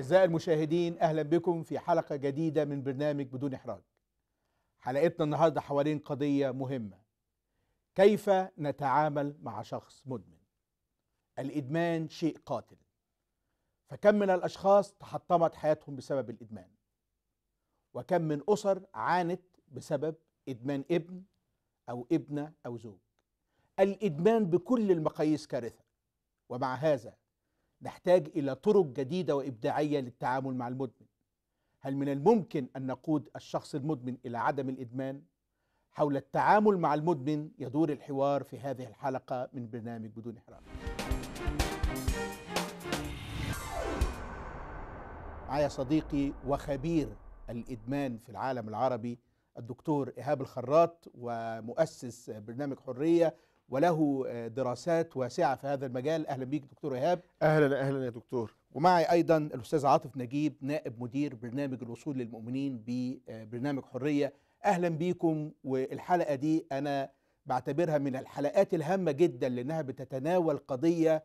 أعزائي المشاهدين أهلا بكم في حلقة جديدة من برنامج بدون إحراج. حلقتنا النهاردة حوالين قضية مهمة. كيف نتعامل مع شخص مدمن؟ الإدمان شيء قاتل. فكم من الأشخاص تحطمت حياتهم بسبب الإدمان؟ وكم من أسر عانت بسبب إدمان ابن أو ابنة أو زوج؟ الإدمان بكل المقاييس كارثة. ومع هذا نحتاج إلى طرق جديدة وإبداعية للتعامل مع المدمن. هل من الممكن أن نقود الشخص المدمن إلى عدم الإدمان؟ حول التعامل مع المدمن يدور الحوار في هذه الحلقة من برنامج بدون إحراج. معايا صديقي وخبير الإدمان في العالم العربي الدكتور إيهاب الخراط ومؤسس برنامج حرية وله دراسات واسعة في هذا المجال. أهلا بيك دكتور إيهاب. أهلا أهلا يا دكتور. ومعي أيضا الأستاذ عاطف نجيب نائب مدير برنامج الوصول للمؤمنين ببرنامج حرية. أهلا بيكم. والحلقة دي أنا بعتبرها من الحلقات الهامة جدا لأنها بتتناول قضية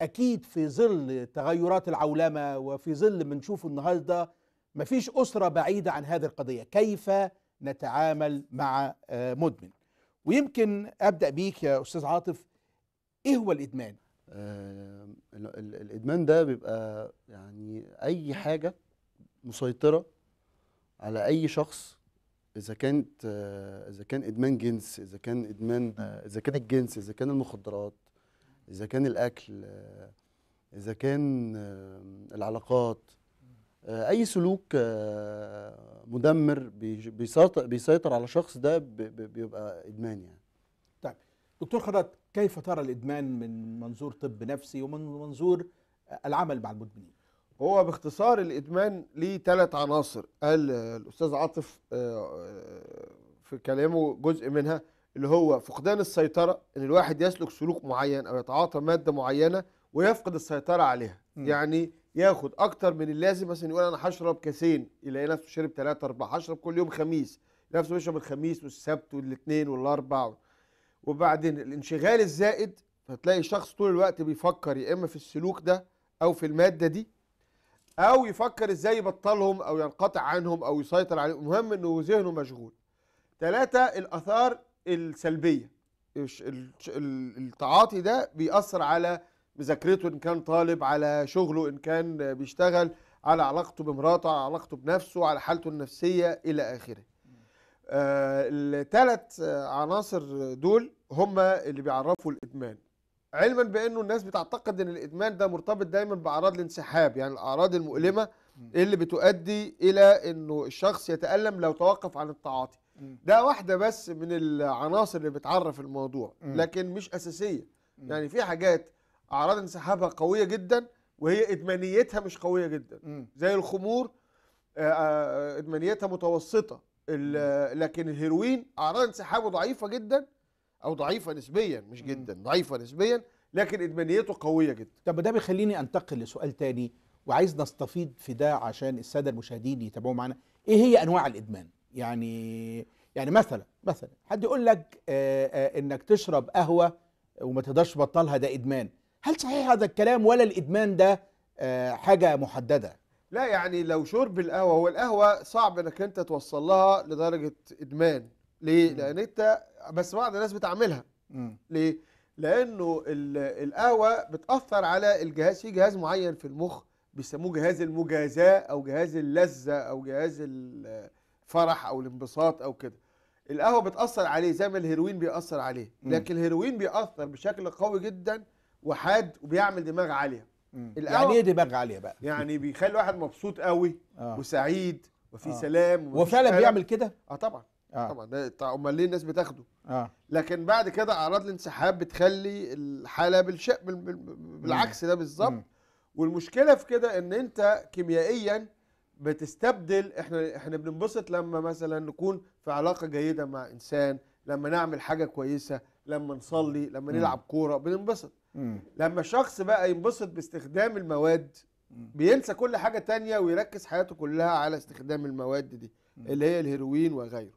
أكيد في ظل تغيرات العولمة وفي ظل ما نشوفه النهارده مفيش أسرة بعيدة عن هذه القضية. كيف نتعامل مع مدمن؟ ويمكن أبدأ بيك يا أستاذ عاطف إيه هو الإدمان؟ آه الإدمان ده بيبقى يعني أي حاجة مسيطرة على أي شخص إذا كانت آه إذا كان إدمان جنس إذا كان إدمان آه إذا كان الجنس إذا كان المخدرات إذا كان الأكل إذا كان العلاقات. أي سلوك مدمر بيسيطر على شخص ده بيبقى إدمان يعني. طيب دكتور خراط كيف ترى الإدمان من منظور طب نفسي ومن منظور العمل مع المدمنين؟ هو باختصار الإدمان ليه ثلاث عناصر. قال الأستاذ عاطف في كلامه جزء منها اللي هو فقدان السيطرة إن الواحد يسلك سلوك معين أو يتعاطى مادة معينة ويفقد السيطرة عليها. م. يعني ياخد أكتر من اللازم مثلا يقول أنا هشرب كاسين يلاقي نفسه شرب ثلاثة أربعة هشرب كل يوم خميس. نفسه بيشرب الخميس والسبت والاثنين والأربع. وبعدين الانشغال الزائد فتلاقي شخص طول الوقت بيفكر يا إما في السلوك ده أو في المادة دي أو يفكر إزاي يبطلهم أو ينقطع عنهم أو يسيطر عليهم. المهم إنه ذهنه مشغول. ثلاثة الآثار السلبية. التعاطي ده بيأثر على مذاكرته إن كان طالب على شغله إن كان بيشتغل على علاقته بمراته على علاقته بنفسه على حالته النفسية إلى آخره. آه الثلاث عناصر دول هم اللي بيعرفوا الإدمان. علما بأنه الناس بتعتقد إن الإدمان ده مرتبط دايما بأعراض الانسحاب يعني الأعراض المؤلمة اللي بتؤدي إلى إنه الشخص يتألم لو توقف عن التعاطي. ده واحدة بس من العناصر اللي بتعرف الموضوع لكن مش أساسية. يعني في حاجات أعراض انسحابها قوية جدا وهي إدمانيتها مش قوية جدا. زي الخمور إدمانيتها متوسطة. لكن الهيروين أعراض انسحابه ضعيفة جدا أو ضعيفة نسبيا مش جدا. ضعيفة نسبيا لكن إدمانيته قوية جدا. طب ده بيخليني أنتقل لسؤال تاني وعايز نستفيض في ده عشان السادة المشاهدين يتابعوا معنا إيه هي أنواع الإدمان؟ يعني يعني مثلا مثلا حد يقول لك آآ آآ إنك تشرب قهوة وما تقدرش تبطلها ده إدمان. هل صحيح هذا الكلام ولا الإدمان ده حاجة محددة؟ لا يعني لو شرب القهوة هو القهوة صعب إنك أنت توصل لها لدرجة إدمان. ليه؟ م. لأن أنت بس بعض الناس بتعملها. م. ليه؟ لأنه القهوة بتأثر على الجهاز في جهاز معين في المخ بيسموه جهاز المجازاة أو جهاز اللذة أو جهاز الفرح أو الانبساط أو كده. القهوة بتأثر عليه زي ما الهيروين بيأثر عليه. لكن الهيروين بيأثر بشكل قوي جدا وحاد وبيعمل دماغ عالية. يعني إيه دماغ عالية بقى؟ يعني بيخلي الواحد مبسوط قوي آه. وسعيد وفي آه. سلام وفعلا بيعمل كده؟ آه طبعا. آه. طبعا. ده أمال ليه الناس بتاخده؟ آه. لكن بعد كده أعراض الانسحاب بتخلي الحالة بالشيء بالعكس ده بالظبط. والمشكلة في كده إن أنت كيميائيا بتستبدل إحنا إحنا بننبسط لما مثلا نكون في علاقة جيدة مع إنسان لما نعمل حاجة كويسة لما نصلي لما نلعب كورة بننبسط. لما الشخص بقى ينبسط باستخدام المواد بينسى كل حاجة تانية ويركز حياته كلها على استخدام المواد دي اللي هي الهيروين وغيره.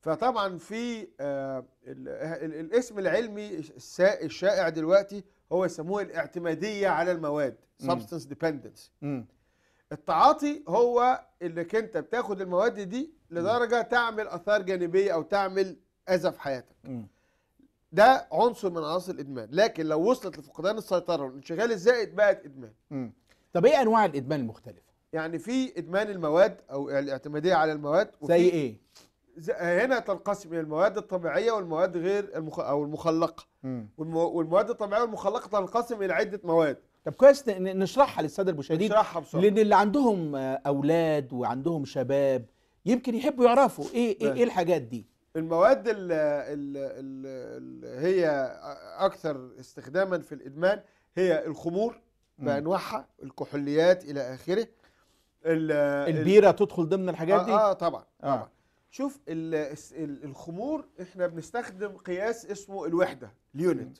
فطبعا في آه ال ال الاسم العلمي الشائع دلوقتي هو يسموه الاعتمادية على المواد substance dependence. التعاطي هو إنك أنت بتاخد المواد دي لدرجة تعمل آثار جانبية أو تعمل أذى في حياتك. مم. ده عنصر من عناصر الإدمان. لكن لو وصلت لفقدان السيطرة والانشغال الزائد بقت إدمان. مم. طب إيه أنواع الإدمان المختلفة؟ يعني في إدمان المواد أو الاعتمادية على المواد زي إيه؟ هنا تنقسم إلى المواد الطبيعية والمواد غير المخ... أو المخلقة. مم. والمو... والمواد الطبيعية والمخلقة تنقسم إلى عدة مواد. طب كويس نشرحها للساده المشاهدين نشرحها بسرعة. لأن اللي عندهم أولاد وعندهم شباب يمكن يحبوا يعرفوا إيه إيه. إيه الحاجات دي. المواد اللي, هي أكثر استخداما في الإدمان هي الخمور. بأنواعها الكحوليات إلى آخره ال- البيرة تدخل ضمن الحاجات دي آه, آه طبعا آه. طبعا شوف الخمور إحنا بنستخدم قياس اسمه الوحدة ال unit.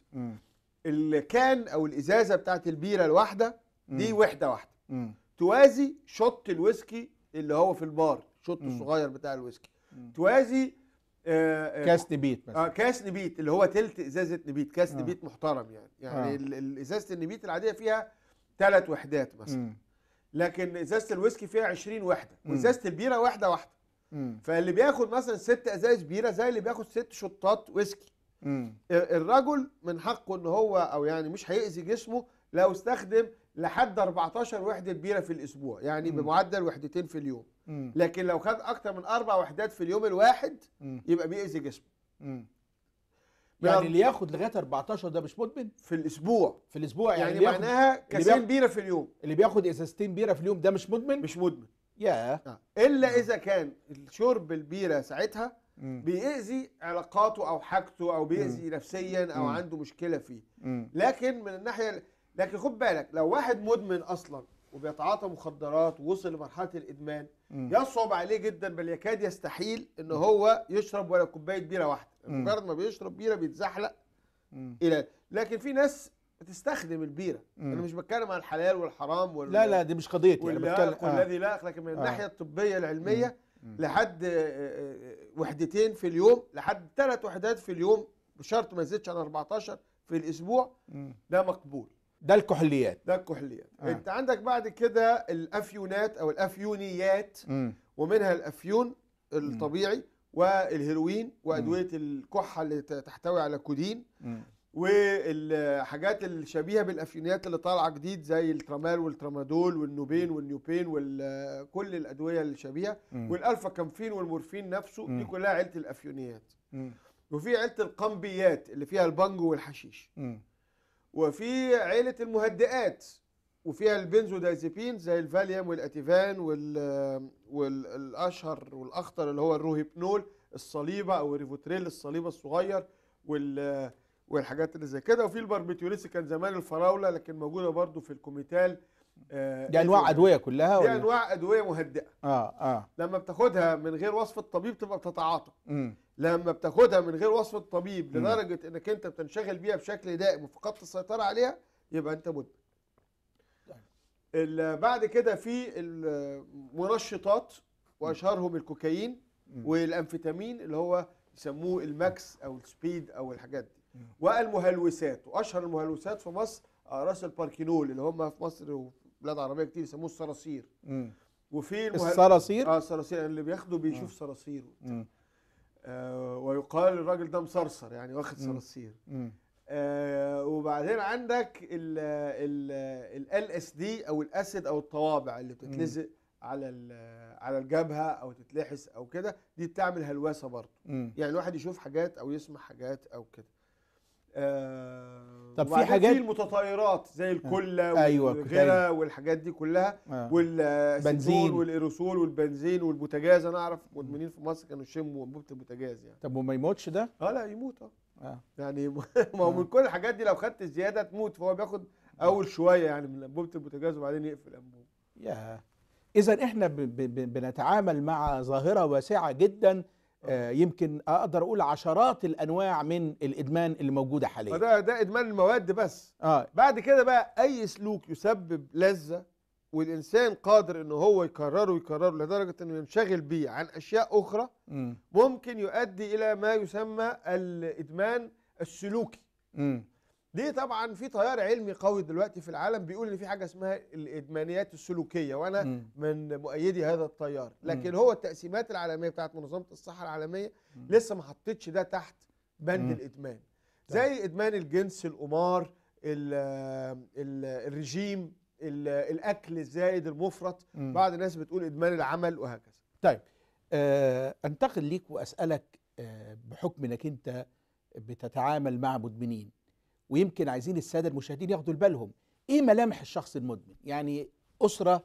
ال can أو الإزازة بتاعت البيرة الواحدة دي مم. وحدة واحدة مم. توازي shot الويسكي اللي هو في البار shot. الصغير بتاع الويسكي مم. توازي آه، آه، كاس نبيت مثلا آه كاس نبيت اللي هو تلت إزازة نبيت كاس آه. نبيت محترم يعني يعني آه. إزازة النبيت العادية فيها ثلاث وحدات مثلا مم. لكن إزازة الويسكي فيها 20 وحدة. وإزازة البيرة واحدة واحدة مم. فاللي بياخد مثلا ست ازايز بيرة زي اللي بياخد ست شطات ويسكي. ال- الرجل من حقه إن هو أو يعني مش هيأذي جسمه لو استخدم لحد 14 وحدة بيره في الأسبوع يعني مم. بمعدل وحدتين في اليوم مم. لكن لو خد أكتر من أربع وحدات في اليوم الواحد مم. يبقى بيأذي جسمه مم. يعني اللي ياخد لغاية 14 ده مش مدمن في الأسبوع في الأسبوع يعني, يعني, معناها كاسين بيره في اليوم اللي بياخد إزازتين بيره في اليوم ده مش مدمن مش مدمن ياه آه. إلا إذا كان شرب البيرة ساعتها مم. بيأذي علاقاته أو حاجته أو بيأذي نفسيا أو مم. عنده مشكلة فيه مم. لكن من الناحية لكن خد بالك لو واحد مدمن أصلا وبيتعاطى مخدرات ووصل لمرحلة الإدمان مم. يصعب عليه جدا بل يكاد يستحيل إن هو يشرب ولا كوباية بيرة واحدة. مجرد ما بيشرب بيرة بيتزحلق. إلى لكن في ناس بتستخدم البيرة مم. أنا مش بتكلم عن الحلال والحرام وال... لا لا دي مش قضيتي أنا واللائق بتكلم آه. والذي لائق لكن من الناحية الطبية العلمية مم. لحد آه، آه، آه، وحدتين في اليوم لحد ثلاث وحدات في اليوم بشرط ما يزيدش عن 14 في الأسبوع مم. ده مقبول ده الكحوليات ده الكحوليات آه. انت عندك بعد كده الأفيونات أو الأفيونيات مم. ومنها الأفيون الطبيعي والهيروين وأدوية الكحة اللي تحتوي على كودين مم. والحاجات الشبيهة بالأفيونيات اللي طالعة جديد زي الترامال والترامادول والنوبين والنيوبين وكل الأدوية الشبيهة. والالفا كامفين والمورفين نفسه دي مم. كلها عيلة الأفيونيات مم. وفي عيلة القنبيات اللي فيها البانجو والحشيش مم. وفي عيلة المهدئات وفيها البنزودازيبين زي الفاليوم والأتيفان وال والأشهر والأخطر اللي هو الروهيبنول الصليبة أو الريفوتريل الصليبة الصغير وال والحاجات اللي زي كده. وفي ال barbiturates كان زمان الفراولة لكن موجودة برضو في الكوميتال دي أنواع أدوية كلها دي أنواع أدوية مهدئة آه آه لما بتاخدها من غير وصف الطبيب تبقى بتتعاطى. لما بتاخدها من غير وصف الطبيب. لدرجة إنك أنت بتنشغل بيها بشكل دائم وفقدت السيطرة عليها يبقى أنت مدمن بعد كده في المنشطات وأشهرهم الكوكايين. والأمفيتامين اللي هو يسموه الماكس أو ال speed أو الحاجات دي. والمهلوسات وأشهر المهلوسات في مصر اقراص الباركينول اللي هم في مصر وفي بلاد عربية كتير يسموه الصراصير. وفي. الصراصير آه الصراصير اللي بياخده بيشوف صراصير. آه ويقال الراجل ده مصرصر يعني واخد. صراصير. آه وبعدين عندك ال LSD أو ال acid أو الطوابع اللي بتتلزق على على الجبهة أو تتلحس أو كده دي بتعمل هلوسة برضه. يعني الواحد يشوف حاجات أو يسمع حاجات أو كده آه طب في حاجات- في المتطايرات زي الكلة أيوة، والغرا والحاجات دي كلها آه. والاسيتون بنزين. والإيروسول والبنزين والبوتاجاز. أنا أعرف مدمنين في مصر كانوا يشموا انبوبه البوتاجاز يعني. طب وما يموتش ده؟ آه لا يموت آه. آه. يعني ما هو من كل الحاجات دي لو خدت زيادة تموت فهو بياخد أول شوية يعني من انبوبه البوتاجاز وبعدين يقفل الانبوبه يا اذا إحنا ب ب ب بنتعامل مع ظاهرة واسعة جدا آه يمكن أقدر أقول عشرات الأنواع من الإدمان اللي موجودة حاليا فده ده إدمان المواد بس آه بعد كده بقى أي سلوك يسبب لذة والإنسان قادر إن هو يكرره ويكرره لدرجة إنه ينشغل بيه عن أشياء أخرى مم. ممكن يؤدي إلى ما يسمى الإدمان السلوكي مم. دي طبعا في تيار علمي قوي دلوقتي في العالم بيقول إن في حاجة اسمها الإدمانيات السلوكية وأنا مم. من مؤيدي هذا التيار لكن مم. هو التقسيمات العالمية بتاعت منظمة الصحة العالمية مم. لسه ما حطتش ده تحت بند مم. الإدمان طيب. زي إدمان الجنس القمار ال ال الرجيم ال الأكل الزايد المفرط مم. بعض الناس بتقول إدمان العمل وهكذا طيب آه أنتقل ليك وأسألك آه بحكم إنك أنت بتتعامل مع مدمنين ويمكن عايزين السادة المشاهدين ياخدوا بالهم إيه ملامح الشخص المدمن؟ يعني أسرة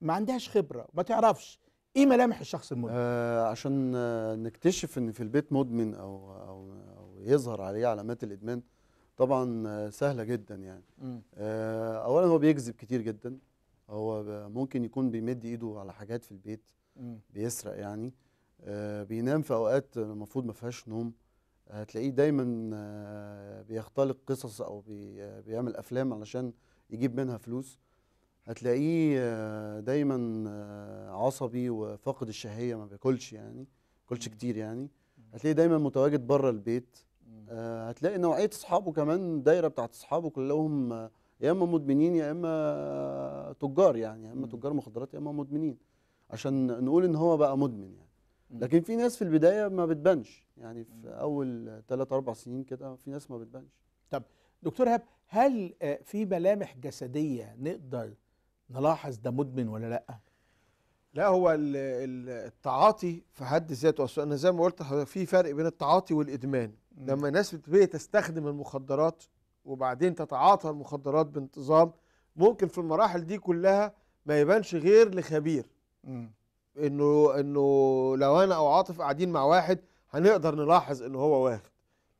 ما عندهاش خبرة ما تعرفش. إيه ملامح الشخص المدمن؟ آه عشان آه نكتشف إن في البيت مدمن أو أو أو يظهر عليه علامات الإدمان طبعا آه سهلة جدا يعني. آه اولا هو بيكذب كتير جدا. هو ممكن يكون بيمد إيده على حاجات في البيت. بيسرق يعني. آه بينام في أوقات المفروض ما فيهاش نوم. هتلاقيه دايما آه بيختلق قصص أو آه، بيعمل أفلام علشان يجيب منها فلوس. هتلاقيه آه، دايما عصبي وفاقد الشهية ما بياكلش يعني بياكلش كتير يعني. هتلاقيه دايما متواجد بره البيت. هتلاقي نوعية أصحابه كمان الدايرة بتاعت أصحابه كلهم يا إما مدمنين يا إما تجار يعني يا إما. تجار مخدرات يا إما مدمنين. عشان نقول إن هو بقى مدمن يعني. لكن في ناس في البداية ما بتبانش. يعني في أول 3 4 سنين كده في ناس ما بتبانش. دكتور هاب هل آه، في ملامح جسدية نقدر نلاحظ ده مدمن ولا لأ؟ لا هو ال- ال- التعاطي في حد ذاته أصل أنا زي ما قلت لحضرتك في فرق بين التعاطي والإدمان. مم. لما الناس بتبتدي تستخدم المخدرات وبعدين تتعاطى المخدرات بانتظام ممكن في المراحل دي كلها ما يبانش غير لخبير. مم. إنه إنه لو أنا أو عاطف قاعدين مع واحد هنقدر نلاحظ إنه هو واخد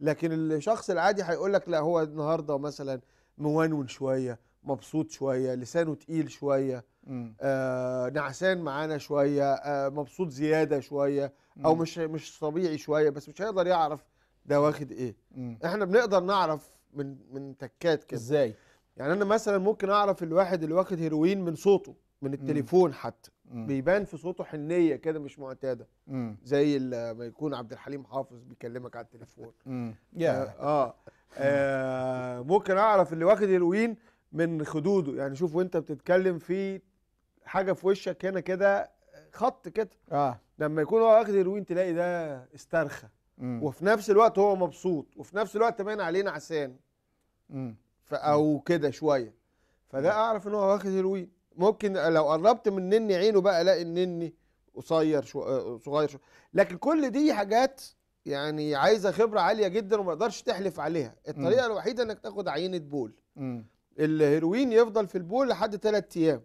لكن الشخص العادي هيقول لك لا هو النهارده مثلا مونون شوية مبسوط شوية لسانه تقيل شوية مم. آه نعسان معانا شوية آه مبسوط زيادة شوية أو مم. مش مش طبيعي شوية بس مش هيقدر يعرف ده واخد إيه مم. إحنا بنقدر نعرف من من تكات كده إزاي يعني أنا مثلا ممكن أعرف الواحد اللي واخد هيروين من صوته من التليفون حتى. مم. بيبان في صوته حنية كده مش معتادة. مم. زي ما يكون عبد الحليم حافظ بيكلمك على التليفون. مم. آه, آه, آه ممكن أعرف اللي واخد هيروين من خدوده. يعني شوف وأنت بتتكلم في حاجة في وشك هنا كده خط كده. آه. لما يكون هو واخد هيروين تلاقي ده استرخى. مم. وفي نفس الوقت هو مبسوط. وفي نفس الوقت باين عليه نعسان. مم. أو كده شوية. فده أعرف إن هو واخد هيروين. ممكن لو قربت من نني عينه بقى الاقي النني قصير شو آه، صغير شو لكن كل دي حاجات يعني عايزة خبرة عالية جدا وما تقدرش تحلف عليها الطريقة الوحيدة إنك تاخد عينة بول مم. الهيروين يفضل في البول لحد 3 أيام.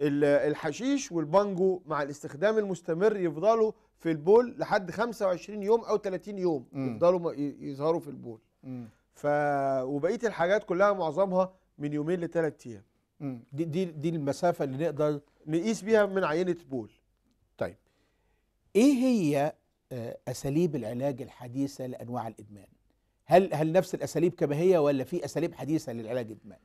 ال- الحشيش والبانجو مع الاستخدام المستمر يفضلوا في البول لحد 25 يوم أو 30 يوم. يفضلوا م- ي- يظهروا في البول. ف وبقية الحاجات كلها معظمها من يومين لثلاث أيام. دي دي دي المسافة اللي نقدر نقيس بيها من عينة بول. طيب إيه هي آه، أساليب العلاج الحديثة لأنواع الإدمان؟ هل هل نفس الأساليب كما هي ولا في أساليب حديثة للعلاج الادمان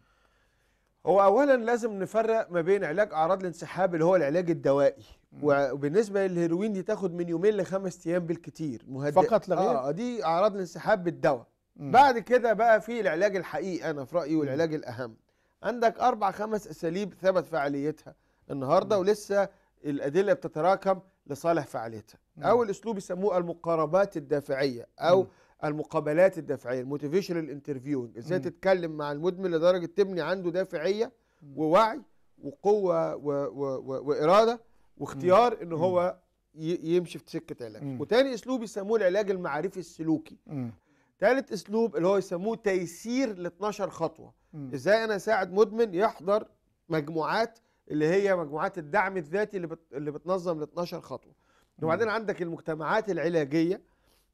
هو اولا لازم نفرق ما بين علاج أعراض الانسحاب اللي هو العلاج الدوائي وبالنسبة للهيروين دي تاخد من يومين لخمس أيام بالكتير. مهدئ فقط لا غير؟ آه دي أعراض الانسحاب بالدواء. بعد كده بقى في العلاج الحقيقي أنا في رأيي والعلاج الأهم. عندك أربع خمس أساليب ثبت فعاليتها النهارده مم. ولسه الأدلة بتتراكم لصالح فعاليتها مم. اول اسلوب يسموه المقاربات الدافعية أو مم. المقابلات الدافعية ال motivational interviewing إزاي. تتكلم مع المدمن لدرجة تبني عنده دافعية. ووعي وقوة و و و وإرادة واختيار إن هو يمشي في سكة علاج. وتاني أسلوب يسموه العلاج المعرفي السلوكي مم. ثالث اسلوب اللي هو يسموه تيسير ل 12 خطوة مم. إزاي أنا اساعد مدمن يحضر مجموعات اللي هي مجموعات الدعم الذاتي اللي بت... اللي بتنظم ل 12 خطوة وبعدين عندك المجتمعات العلاجية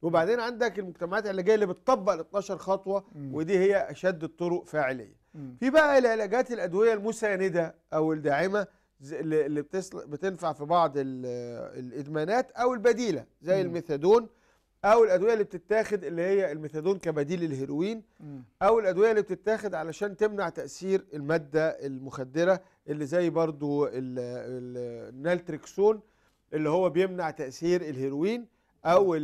وبعدين عندك المجتمعات العلاجية اللي بتطبق ال 12 خطوة مم. ودي هي أشد الطرق فاعلية. في بقى العلاجات الأدوية المساندة أو الداعمة اللي. بتنفع في بعض ال... الإدمانات أو البديلة زي. الميثادون أو الأدوية اللي بتتاخد اللي هي الميثادون كبديل للهيروين. أو الأدوية اللي بتتاخد علشان تمنع تأثير المادة المخدرة اللي زي برضو ال- ال- النالتريكسون اللي هو بيمنع تأثير الهيروين أو آه،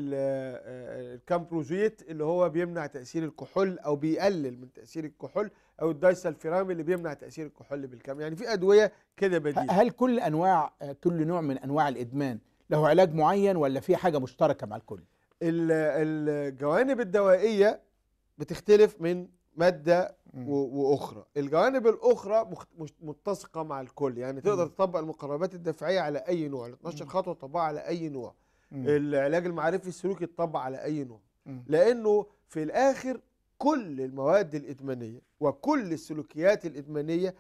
الأكامبروسيت اللي هو بيمنع تأثير الكحول أو بيقلل من تأثير الكحول أو الدايسلفيرام اللي بيمنع تأثير الكحول بالكامل. يعني في أدوية كده بديله هل كل أنواع آه، كل نوع من أنواع الإدمان له علاج معين ولا في حاجة مشتركة مع الكل؟ ال- الجوانب الدوائية بتختلف من مادة وأخرى الجوانب الأخرى متسقة مع الكل يعني تقدر. تطبق المقربات الدفاعيه على أي نوع ال 12 مم. خطوة تطبقها على أي نوع. العلاج المعرفي السلوكي يتطبق على أي نوع. لأنه في الآخر كل المواد الإدمانية وكل السلوكيات الإدمانية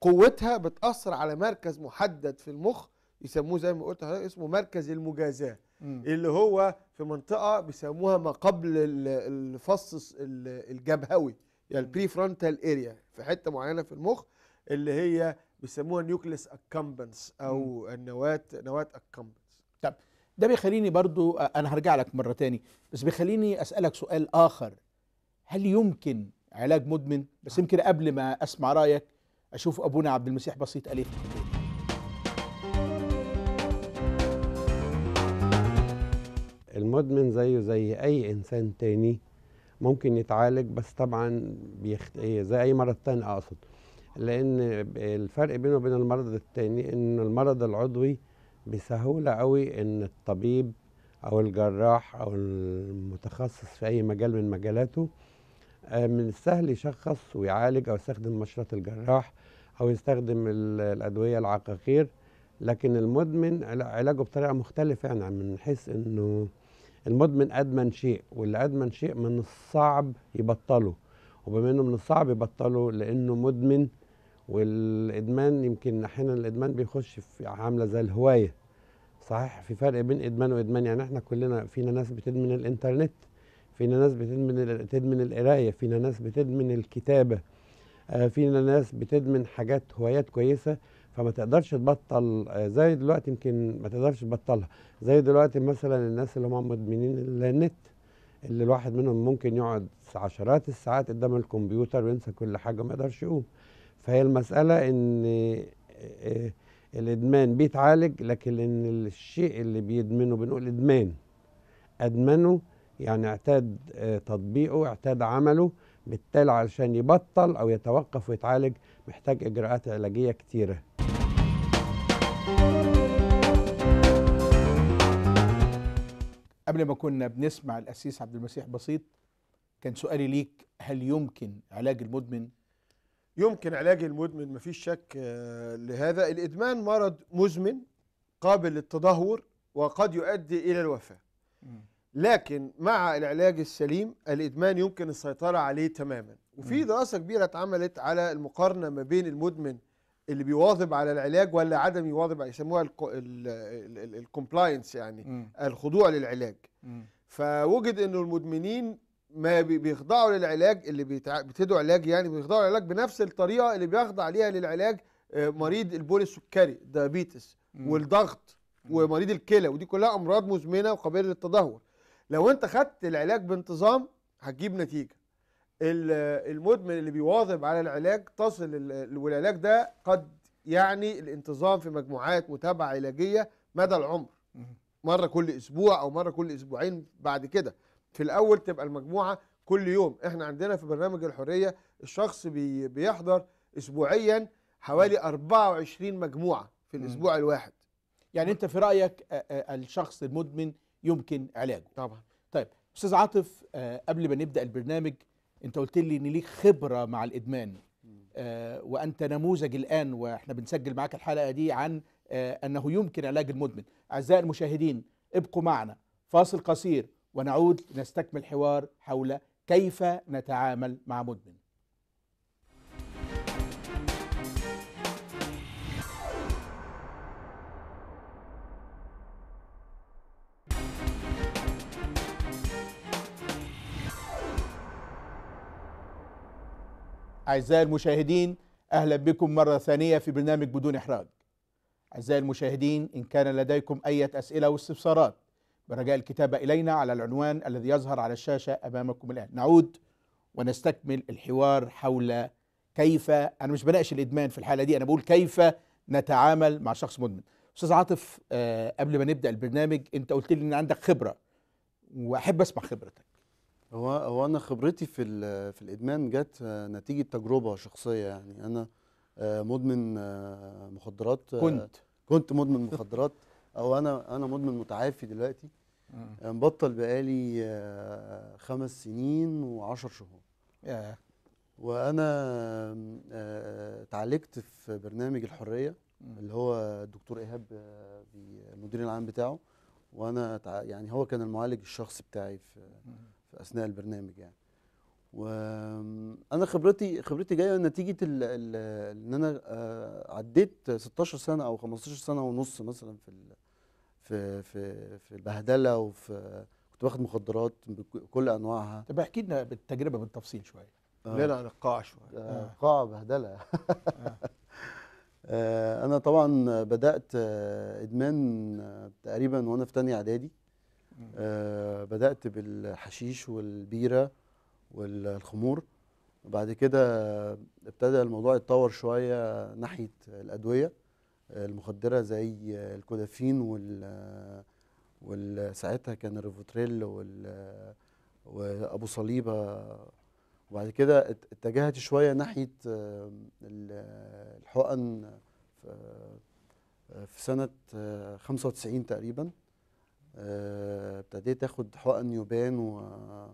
قوتها بتأثر على مركز محدد في المخ يسموه زي ما قلت اسمه مركز المجازاة. اللي هو في منطقة بيسموها ما قبل ال- الفص ال- الجبهوي يعني ال prefrontal area في حتة معينة في المخ اللي هي بيسموها nucleus accumbens أو النواه نواة اكامبنس ده بيخليني برضو آه، أنا هرجع لك مرة تاني بس بيخليني أسألك سؤال آخر. هل يمكن علاج مدمن؟ بس يمكن قبل ما أسمع رأيك أشوف أبونا عبد المسيح بسيط قال المدمن زيه زي أي إنسان تاني ممكن يتعالج بس طبعا بيخت... زي أي مرض تاني أقصد. لأن الفرق بينه وبين المرض التاني إن المرض العضوي بسهولة قوي إن الطبيب أو الجراح أو المتخصص في أي مجال من مجالاته آه، من السهل يشخص ويعالج أو يستخدم مشرط الجراح أو يستخدم ال- الأدوية العقاقير. لكن المدمن علا- علاجه بطريقة مختلفة يعني من حيث إنه المدمن أدمن شيء واللي أدمن شيء من الصعب يبطله. وبما إنه من الصعب يبطله لأنه مدمن والإدمان يمكن أحيانا الإدمان بيخش في عاملة زي الهواية. صحيح في فرق بين إدمان وإدمان. يعني إحنا كلنا فينا ناس بتدمن الإنترنت فينا ناس بتدمن تدمن القراية فينا ناس بتدمن الكتابة آه، فينا ناس بتدمن حاجات هوايات كويسة. فما تقدرش تبطل آه، زي دلوقتي يمكن ما تقدرش تبطلها. زي دلوقتي مثلا الناس اللي هم مدمنين النت اللي الواحد منهم ممكن يقعد عشرات الساعات قدام الكمبيوتر وينسى كل حاجة ما يقدرش يقوم. فهي المسألة إن آه، الإدمان بيتعالج لكن إن الشيء اللي بيدمنه بنقول إدمان أدمنه يعني اعتاد آه، تطبيقه اعتاد عمله بالتالي علشان يبطل أو يتوقف ويتعالج محتاج إجراءات علاجية كتيرة. قبل ما كنا بنسمع الاسيس عبد المسيح بسيط كان سؤالي ليك هل يمكن علاج المدمن؟ يمكن علاج المدمن مفيش شك آه، لهذا. الإدمان مرض مزمن قابل للتدهور وقد يؤدي إلى الوفاة. لكن مع العلاج السليم الإدمان يمكن السيطرة عليه تماما وفي. دراسة كبيرة اتعملت على المقارنة ما بين المدمن اللي بيواظب على العلاج ولا عدم يواظب يسموها الكومبلاينس يعني. الخضوع للعلاج. فوجد إنه المدمنين ما بي- بيخضعوا للعلاج اللي. بيبتدوا علاج يعني بيخضعوا للعلاج بنفس الطريقة اللي بيخضع ليها للعلاج آه، مريض البول السكري ال diabetes مم. والضغط. ومريض الكلى ودي كلها أمراض مزمنة وقابلة للتدهور لو انت خدت العلاج بانتظام هتجيب نتيجة. ال- المدمن اللي بيواظب على العلاج تصل ال- والعلاج ده قد يعني الانتظام في مجموعات متابعة علاجية مدى العمر. مرة كل أسبوع أو مرة كل أسبوعين بعد كده. في الأول تبقى المجموعة كل يوم. إحنا عندنا في برنامج الحرية الشخص بي بيحضر اسبوعيا حوالي 24 مجموعة في. الأسبوع الواحد. يعني أنت في رأيك الشخص المدمن يمكن علاجه. طبعا. طيب أستاذ عاطف آه، قبل ما نبدأ البرنامج أنت قلت لي إن ليك خبرة مع الإدمان. آه، وأنت نموذج الآن وإحنا بنسجل معاك الحلقة دي عن آه، أنه يمكن علاج المدمن. أعزائي المشاهدين ابقوا معنا. فاصل قصير ونعود نستكمل الحوار حول كيف نتعامل مع مدمن. أعزائي المشاهدين أهلا بكم مرة ثانية في برنامج بدون إحراج. أعزائي المشاهدين إن كان لديكم أي أسئلة واستفسارات برجاء الكتابة إلينا على العنوان الذي يظهر على الشاشة أمامكم الآن. نعود ونستكمل الحوار حول كيف أنا مش بناقش الإدمان في الحالة دي أنا بقول كيف نتعامل مع شخص مدمن. أستاذ عاطف آه، قبل ما نبدأ البرنامج أنت قلت لي إن عندك خبرة وأحب أسمع خبرتك. هو هو أنا خبرتي في في الإدمان جت آه، نتيجة تجربة شخصية يعني. أنا آه، مدمن آه، مخدرات كنت. كنت مدمن مخدرات. أو أنا أنا مدمن متعافي دلوقتي. مبطل بقالي خمس سنين وعشر شهور. وأنا اتعالجت في برنامج الحرية اللي هو الدكتور إيهاب المدير العام بتاعه. وأنا يعني هو كان المعالج الشخصي بتاعي في في أثناء البرنامج يعني. وأنا خبرتي خبرتي جاية نتيجة ال ال إن أنا آه، عديت 16 سنة أو 15 سنة ونص مثلا في في في في البهدلة وفي كنت باخد مخدرات بكل أنواعها. طب احكي لنا بالتجربة بالتفصيل شوية. آه. لنا عن القاع شوية. آه، قاع بهدله آه، أنا طبعا بدأت آه، إدمان آه، تقريبا وأنا في تانية إعدادي. آه، بدأت بالحشيش والبيرة والخمور. وبعد كده ابتدى الموضوع يتطور شوية ناحية الأدوية المخدرة زي الكودافين وال وساعتها كان الريفوتريل وال وأبو صليبة. وبعد كده ات- اتجهت شوية ناحية آه، ال- الحقن في آه، في سنة آه، 95 تقريبا. آه، ابتديت آخد حقن نيوبان و-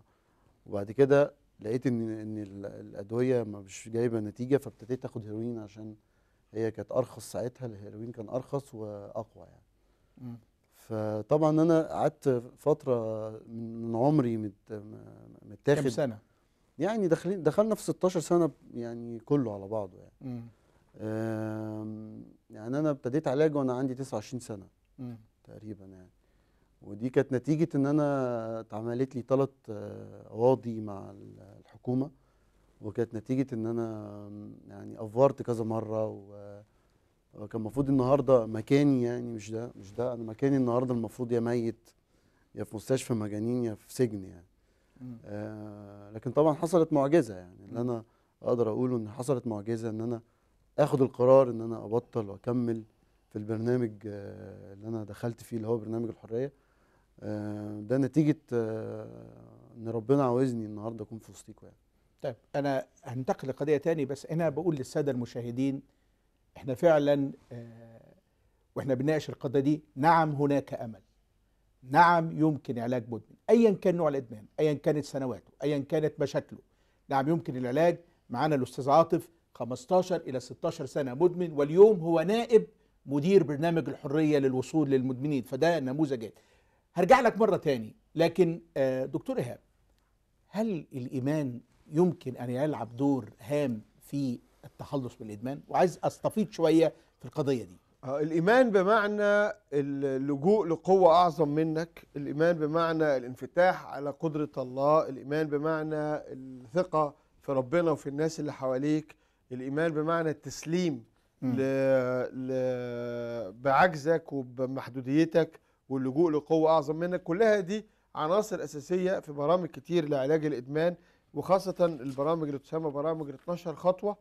وبعد كده لقيت ان إن ال- الأدوية ما مش جايبة نتيجة فابتديت آخد هيروين عشان هي كانت أرخص ساعتها الهيروين كان أرخص وأقوى يعني مم. فطبعا أنا قعدت فترة من عمري مت- م- كم متاخد سنة يعني داخلين دخلنا في 16 سنة يعني كله على بعضه يعني. آم، يعني أنا ابتديت علاج وأنا عندي 29 سنة. تقريبا يعني ودي كانت نتيجة إن أنا اتعملت لي ثلاث قواضي مع ال- الحكومة وكانت نتيجة إن أنا يعني أفورت كذا مرة و- وكان المفروض النهارده مكاني يعني مش ده مش ده أنا مكاني النهارده المفروض يا ميت يا في مستشفى مجانين يا في سجن يعني. آه لكن طبعا حصلت معجزة يعني اللي أنا أقدر اقوله إن حصلت معجزة إن أنا آخد القرار إن أنا أبطل وأكمل في البرنامج آه اللي أنا دخلت فيه اللي هو برنامج الحرية. آه ده نتيجة آه إن ربنا عاوزني النهارده أكون في وسطيكم يعني. طيب أنا هنتقل لقضية تاني بس أنا بقول للسادة المشاهدين إحنا فعلا آه، وإحنا بنناقش القضية دي نعم هناك أمل. نعم يمكن علاج مدمن. ايا كان نوع الإدمان ايا كانت سنواته ايا كانت مشاكله. نعم يمكن العلاج. معانا الأستاذ عاطف 15 إلى 16 سنة مدمن واليوم هو نائب مدير برنامج الحرية للوصول للمدمنين فده نموذج جيد. هرجع لك مرة تاني. لكن آه، دكتور إيهاب هل الإيمان يمكن أن يلعب دور هام في التخلص من الادمان وعايز استفيض شوية في القضية دي. آه، الإيمان بمعنى اللجوء لقوة أعظم منك الإيمان بمعنى الانفتاح على قدرة الله الإيمان بمعنى الثقة في ربنا وفي الناس اللي حواليك الإيمان بمعنى التسليم. ل... ل... بعجزك وبمحدوديتك واللجوء لقوة أعظم منك. كلها دي عناصر أساسية في برامج كتير لعلاج الإدمان وخاصة البرامج اللي تسمى برامج ال 12 خطوة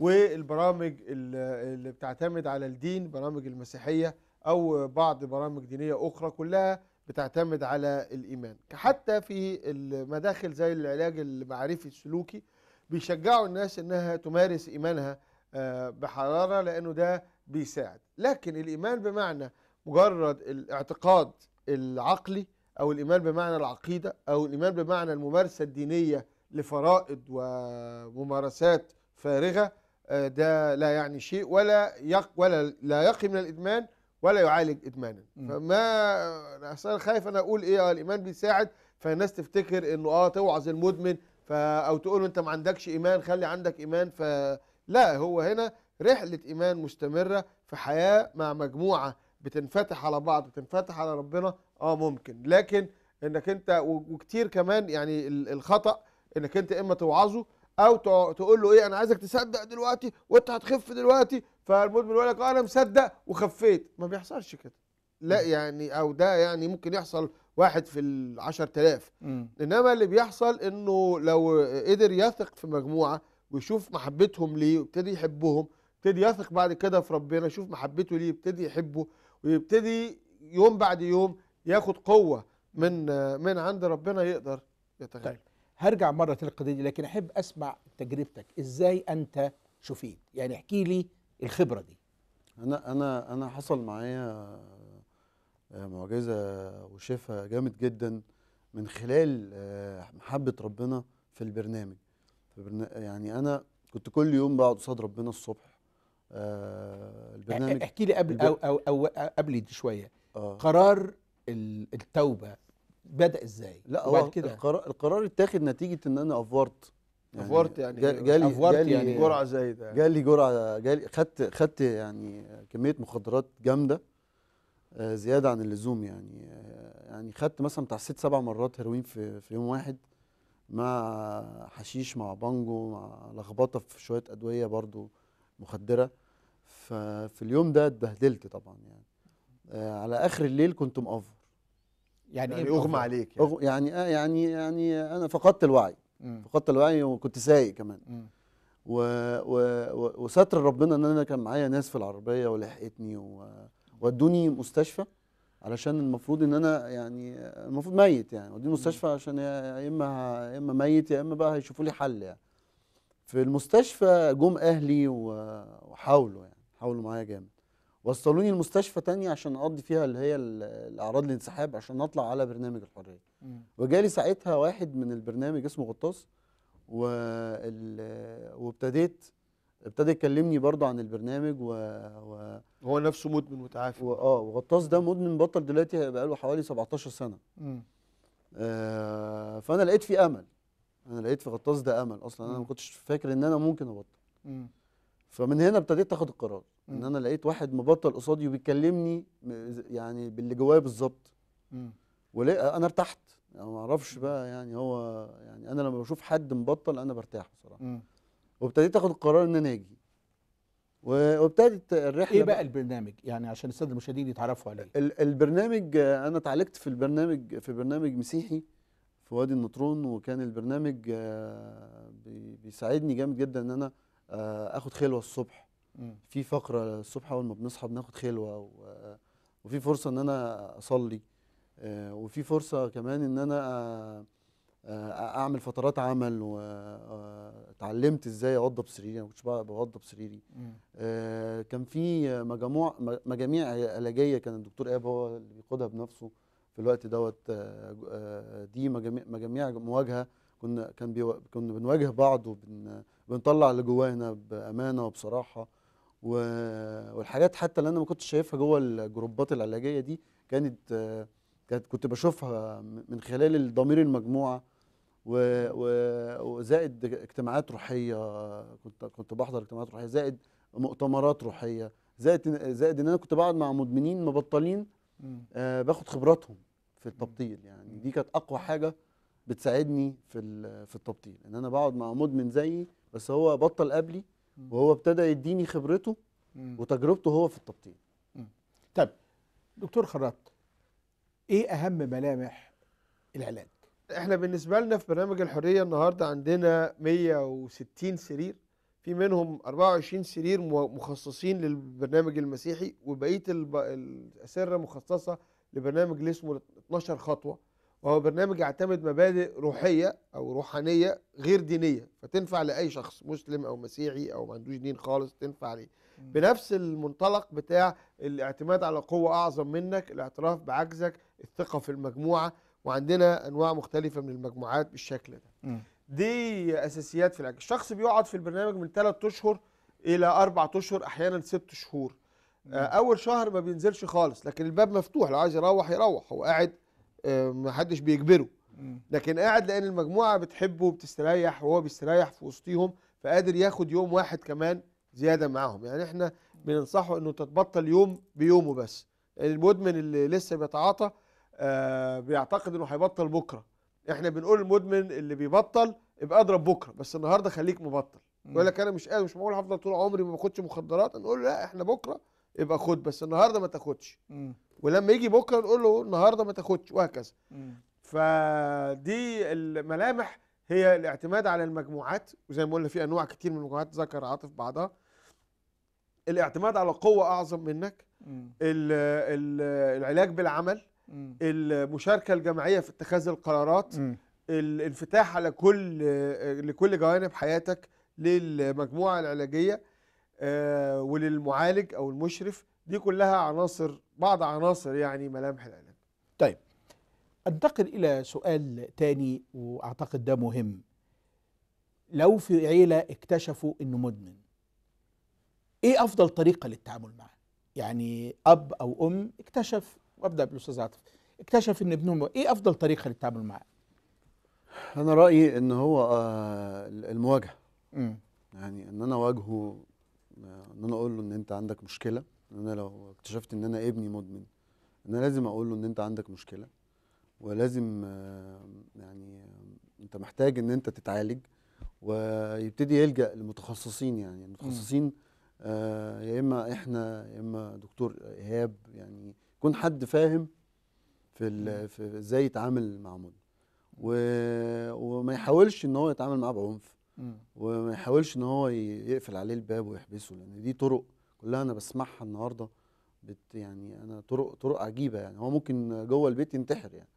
والبرامج ال- اللي بتعتمد على الدين برامج المسيحية أو بعض برامج دينية أخرى كلها بتعتمد على الإيمان. حتى في المداخل زي العلاج المعرفي السلوكي بيشجعوا الناس إنها تمارس إيمانها آه، بحرارة لأنه ده بيساعد. لكن الإيمان بمعنى مجرد الاعتقاد العقلي أو الإيمان بمعنى العقيدة أو الإيمان بمعنى الممارسة الدينية لفرائض وممارسات فارغة آه، ده لا يعني شيء ولا يق ولا لا يقي من الإدمان ولا يعالج إدمانا مم. فما أصلاً خايف أنا أقول إيه آه، الإيمان بيساعد فالناس تفتكر إنه آه توعظ المدمن ف أو تقول أنت ما عندكش إيمان خلي عندك إيمان فلا هو هنا رحلة إيمان مستمرة في حياة مع مجموعة بتنفتح على بعض بتنفتح على ربنا آه ممكن. لكن إنك أنت وكتير كمان يعني ال- الخطأ إنك أنت إما توعظه أو تقول له إيه أنا عايزك تصدق دلوقتي وأنت هتخف دلوقتي. فالمدمن يقول لك آه أنا مصدق وخفيت. ما بيحصلش كده. لا يعني أو ده يعني ممكن يحصل واحد في العشر تلاف مم. إنما اللي بيحصل إنه لو قدر يثق في مجموعة ويشوف محبتهم ليه ويبتدي يحبهم يبتدي يثق بعد كده في ربنا يشوف محبته ليه يبتدي يحبه ويبتدي يوم بعد يوم ياخد قوة من من عند ربنا يقدر يتغلب طيب. هرجع مرة تانية القضية دي لكن أحب أسمع تجربتك. إزاي أنت شفيت؟ يعني احكي لي الخبرة دي. أنا أنا أنا حصل معايا آه، معجزة وشفاء جامد جدا من خلال آه، محبة ربنا في البرنامج. في برنا... يعني أنا كنت كل يوم بقعد قصاد ربنا الصبح البرنامج إحكي لي قبل البر- أو, أو, أو قبل دي شوية آه. قرار ال- التوبة بدأ إزاي لا وبعد هو كده القرار القرار اتاخد نتيجة إن أنا أفورت يعني جا- إيه؟ جالي أفورت جالي يعني جرعة زايدة يعني. جالي جرعه جالي خدت خدت يعني كمية مخدرات جامدة آه، زيادة عن اللزوم يعني آه، يعني خدت مثلا بتاع ست سبع مرات هيروين في في يوم واحد مع حشيش مع بانجو مع لخبطة في شوية أدوية برضو مخدرة ففي اليوم ده اتبهدلت طبعا يعني آه، على آخر الليل كنت مقفر يعني, يعني إيه أغمى؟ عليك يعني. أغ- يعني آه، يعني يعني أنا فقدت الوعي مم. فقدت الوعي وكنت سايق كمان مم. و... و... و... وستر ربنا إن أنا كان معايا ناس في العربية ولحقتني و... ودوني مستشفى علشان المفروض إن أنا يعني المفروض ميت يعني ودوني مستشفى عشان يا إما يا إما ميت يا إما بقى هيشوفوا لي حل يعني في المستشفى جم أهلي. وحاولوا يعني حاولوا معايا جامد وصلوني المستشفى تاني عشان أقضي فيها اللي هي ال- الأعراض الانسحاب عشان أطلع على برنامج الحرية. وجالي ساعتها واحد من البرنامج اسمه غطاس. وابتديت ابتدى يكلمني برضه عن البرنامج و... و... هو نفسه مدمن متعافي و... آه وغطاس ده مدمن بطل دلوقتي بقاله حوالي 17 سنة مم. آه فأنا لقيت فيه أمل أنا لقيت في غطاس ده أمل أصلا أنا ما. كنتش فاكر إن أنا ممكن أبطل. فمن هنا ابتديت آخد القرار إن. أنا لقيت واحد مبطل قصادي وبيكلمني يعني باللي جوايا بالظبط. وليه أنا ارتحت يعني ما أعرفش بقى يعني هو يعني أنا لما بشوف حد مبطل أنا برتاح بصراحة. وابتديت آخد القرار إن أنا آجي وابتدت الرحلة إيه بقى البرنامج يعني عشان السادة المشاهدين يتعرفوا عليه ال- البرنامج أنا اتعالجت في البرنامج في برنامج مسيحي في وادي النطرون وكان البرنامج آه، بي- بيساعدني جامد جدا إن أنا آه، آخد خلوة الصبح. في فقرة الصبح أول ما بنصحى بناخد خلوة وفي فرصة إن أنا أصلي آه، وفي فرصة كمان إن أنا أعمل فترات عمل واتعلمت إزاي أوضب سريري أنا ما كنتش بوضب سريري. كان في مجموع مجاميع علاجية كان الدكتور إيهاب هو اللي بيقودها بنفسه. في الوقت دوت آه، آه، دي مجاميع مواجهة. كنا كان بيو... كنا بنواجه بعض وبن... بنطلع اللي جوانا بأمانة وبصراحة. و... والحاجات حتى اللي أنا ما كنتش شايفها جوه الجروبات العلاجية دي كانت آه، كانت كنت بشوفها من خلال ضمير المجموعة. و... و... وزائد اجتماعات روحية كنت كنت بحضر اجتماعات روحية. زائد مؤتمرات روحية. زائد زائد إن أنا كنت بقعد مع مدمنين مبطلين. آه باخد خبراتهم. في التبطيل يعني دي كانت أقوى حاجة بتساعدني في ال- في التبطيل إن أنا بقعد مع مدمن زيي بس هو بطل قبلي. وهو ابتدى يديني خبرته. وتجربته هو في التبطيل طيب دكتور خراط إيه أهم ملامح العلاج إحنا بالنسبة لنا في برنامج الحرية النهارده عندنا 160 سرير في منهم 24 سرير مخصصين للبرنامج المسيحي وبقية الب- الأسرة مخصصة لبرنامج اللي اسمه 12 خطوة وهو برنامج يعتمد مبادئ روحية أو روحانية غير دينية فتنفع لأي شخص مسلم أو مسيحي أو ما عندوش دين خالص تنفع ليه. بنفس المنطلق بتاع الاعتماد على قوة أعظم منك الاعتراف بعجزك الثقة في المجموعة وعندنا أنواع مختلفة من المجموعات بالشكل ده. دي أساسيات في العلاج الشخص بيقعد في البرنامج من 3 أشهر إلى 4 أشهر أحيانا 6 شهور آه، أول شهر ما بينزلش خالص لكن الباب مفتوح لو عايز يروح يروح هو قاعد آه، محدش بيجبره. مم. لكن قاعد لأن المجموعة بتحبه وبتستريح وهو بيستريح في وسطيهم فقادر ياخد يوم واحد كمان زيادة معاهم. يعني إحنا بننصحه إنه تتبطل يوم بيومه بس. المدمن اللي لسه بيتعاطى آه بيعتقد إنه هيبطل بكرة. إحنا بنقول المدمن اللي بيبطل ابقى اضرب بكرة بس النهارده خليك مبطل. يقول لك أنا مش قادر مش معقول هفضل طول عمري ما باخدش مخدرات نقول له لا إحنا بكرة يبقى خد بس النهارده ما تاخدش. ولما يجي بكره نقول له النهارده ما تاخدش وهكذا. فدي الملامح هي الاعتماد على المجموعات وزي ما قلنا في أنواع كتير من المجموعات ذكر عاطف بعضها الاعتماد على قوة أعظم منك مم. ال ال العلاج بالعمل مم. المشاركة الجماعية في اتخاذ القرارات مم. الانفتاح على كل لكل جوانب حياتك للمجموعة العلاجية وللمعالج أو المشرف دي كلها عناصر بعض عناصر يعني ملامح العلاج طيب أنتقل إلى سؤال تاني وأعتقد ده مهم. لو في عيلة اكتشفوا إنه مدمن إيه أفضل طريقة للتعامل معه؟ يعني أب أو أم اكتشف وأبدأ بالأستاذ عاطف اكتشف إن ابنهم إيه أفضل طريقة للتعامل معه؟ أنا رأيي إن هو آه، المواجهة. يعني إن أنا أواجهه آه، إن أنا أقول له إن أنت عندك مشكلة إن أنا لو اكتشفت إن أنا ابني مدمن أنا لازم أقول له إن أنت عندك مشكلة ولازم يعني أنت محتاج إن أنت تتعالج ويبتدي يلجأ لمتخصصين يعني. المتخصصين آه، يا إما إحنا يا إما دكتور إيهاب يعني يكون حد فاهم في في إزاي يتعامل مع مدمن وما يحاولش إن هو يتعامل معاه بعنف. وما يحاولش إن هو يقفل عليه الباب ويحبسه لأن دي طرق كلها أنا بسمعها النهارده بت يعني أنا طرق طرق عجيبة يعني. هو ممكن جوه البيت ينتحر يعني.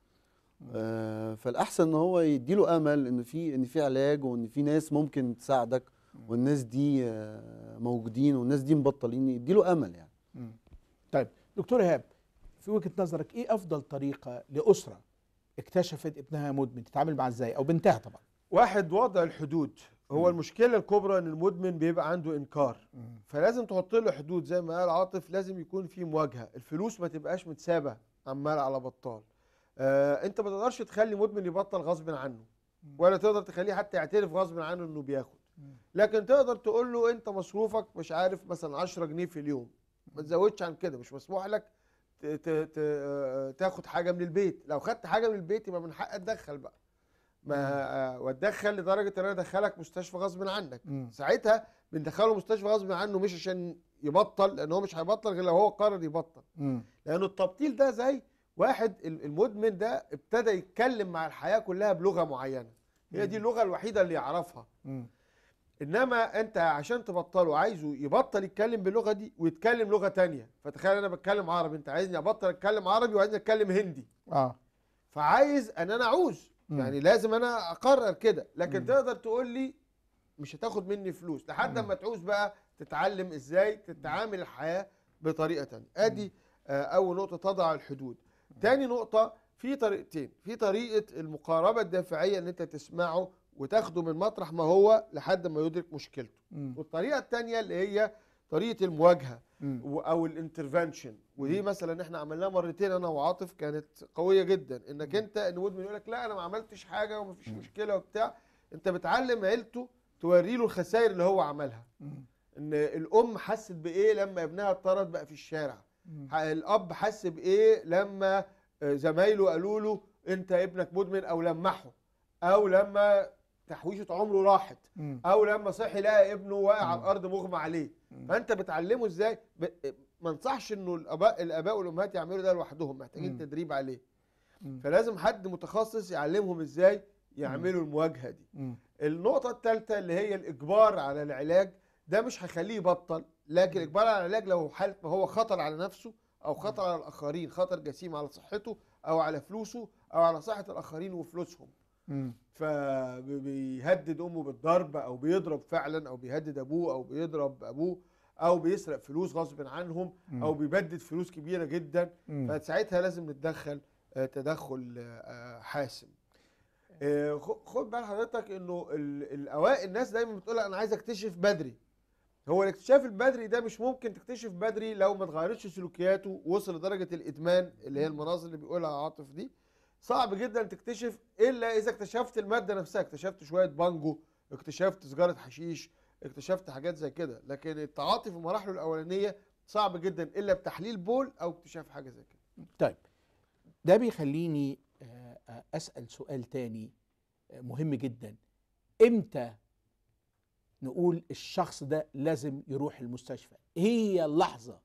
آه فالأحسن إن هو يديله أمل إن في إن في علاج وإن في ناس ممكن تساعدك والناس دي آه موجودين والناس دي مبطلين يديله أمل يعني. مم. طيب دكتور إيهاب في وجهة نظرك إيه أفضل طريقة لأسرة اكتشفت ابنها مدمن تتعامل معاه إزاي؟ أو بنتها طبعا. واحد وضع الحدود. هو المشكلة الكبرى إن المدمن بيبقى عنده إنكار. فلازم تحط له حدود زي ما قال عاطف لازم يكون في مواجهة. الفلوس ما تبقاش متسابة عمال على بطال. آه أنت ما تقدرش تخلي مدمن يبطل غصب عنه ولا تقدر تخليه حتى يعترف غصب عنه إنه بياخد. لكن تقدر تقول له أنت مصروفك مش عارف مثلا 10 جنيه في اليوم. ما تزودش عن كده. مش مسموح لك آه، تاخد حاجة من البيت. لو خدت حاجة من البيت يبقى من حقك تدخل بقى. ما آه، وتدخل لدرجة إن أنا ادخلك مستشفى غصب عنك مم. ساعتها بندخله مستشفى غصب عنه مش عشان يبطل لأن هو مش هيبطل غير لو هو قرر يبطل مم. لأنه التبطيل ده زي واحد ال- المدمن ده ابتدى يتكلم مع الحياة كلها بلغة معينة هي دي اللغة الوحيدة اللي يعرفها مم. إنما أنت عشان تبطله عايزه يبطل يتكلم باللغة دي ويتكلم لغة تانية فتخيل أنا بتكلم عربي أنت عايزني أبطل أتكلم عربي وعايزني أتكلم هندي آه فعايز إن أنا أعوز. يعني لازم أنا اقرر كده لكن. تقدر تقول لي مش هتاخد مني فلوس لحد مم. ما تعوز بقى تتعلم إزاي تتعامل الحياة بطريقة تانية ادي آه، اول نقطة تضع الحدود تاني نقطة في طريقتين في طريقة المقاربة الدافعية ان انت تسمعه وتاخده من مطرح ما هو لحد ما يدرك مشكلته. والطريقة الثانية اللي هي طريقة المواجهة. و- أو الانترفنشن. ودي مثلا إحنا عملناها مرتين أنا وعاطف كانت قوية جدا. إنك أنت ان مدمن يقول لك لا أنا ما عملتش حاجة ومفيش مشكلة وبتاع. أنت بتعلم عيلته توري له الخسائر اللي هو عملها. مم. إن الأم حست بإيه لما ابنها اتطرد بقى في الشارع. ح- الأب حس بإيه لما آه، زمايله قالوا له أنت ابنك مدمن أو لمحه؟ أو لما تحويشه عمره راحت مم. أو لما صحي لقى ابنه واقع على. الأرض مغمى عليه مم. فأنت بتعلمه إزاي ب... ما انصحش إنه الاباء الآباء والأمهات يعملوا ده لوحدهم محتاجين مم. تدريب عليه مم. فلازم حد متخصص يعلمهم إزاي يعملوا المواجهة دي مم. النقطة الثالثه اللي هي الإجبار على العلاج ده مش هيخليه يبطل لكن الاجبار على العلاج لو حالة ما هو خطر على نفسه أو خطر على الآخرين خطر جسيم على صحته أو على فلوسه أو على صحة الآخرين وفلوسهم. فبيهدد أمه بالضرب أو بيضرب فعلا أو بيهدد أبوه أو بيضرب أبوه أو بيسرق فلوس غصب عنهم. أو بيبدد فلوس كبيرة جدا. فساعتها لازم نتدخل آه، تدخل آه، حاسم. آه، خد بال حضرتك إنه ال- الأوائل الناس دايما بتقول أنا عايز أكتشف بدري. هو الاكتشاف البدري ده مش ممكن تكتشف بدري لو ما اتغيرتش سلوكياته وصل لدرجة الإدمان اللي هي المناظر اللي بيقولها عاطف دي. صعب جدا تكتشف إلا إذا اكتشفت المادة نفسها. اكتشفت شوية بانجو اكتشفت سيجاره حشيش اكتشفت حاجات زي كده. لكن التعاطي في مراحله الأولانية صعب جدا إلا بتحليل بول أو اكتشاف حاجة زي كده. طيب ده بيخليني آه، آه، أسأل سؤال تاني آه، مهم جدا. إمتى نقول الشخص ده لازم يروح المستشفى؟ هي اللحظة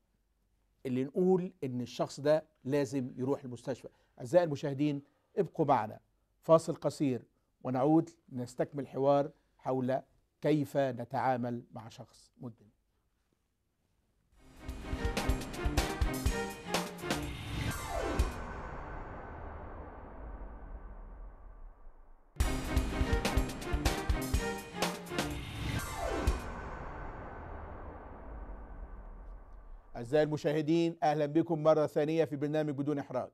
اللي نقول إن الشخص ده لازم يروح المستشفى. أعزائي المشاهدين ابقوا معنا. فاصل قصير ونعود لنستكمل حوار حول كيف نتعامل مع شخص مدمن. أعزائي المشاهدين أهلا بكم مرة ثانية في برنامج بدون إحراج.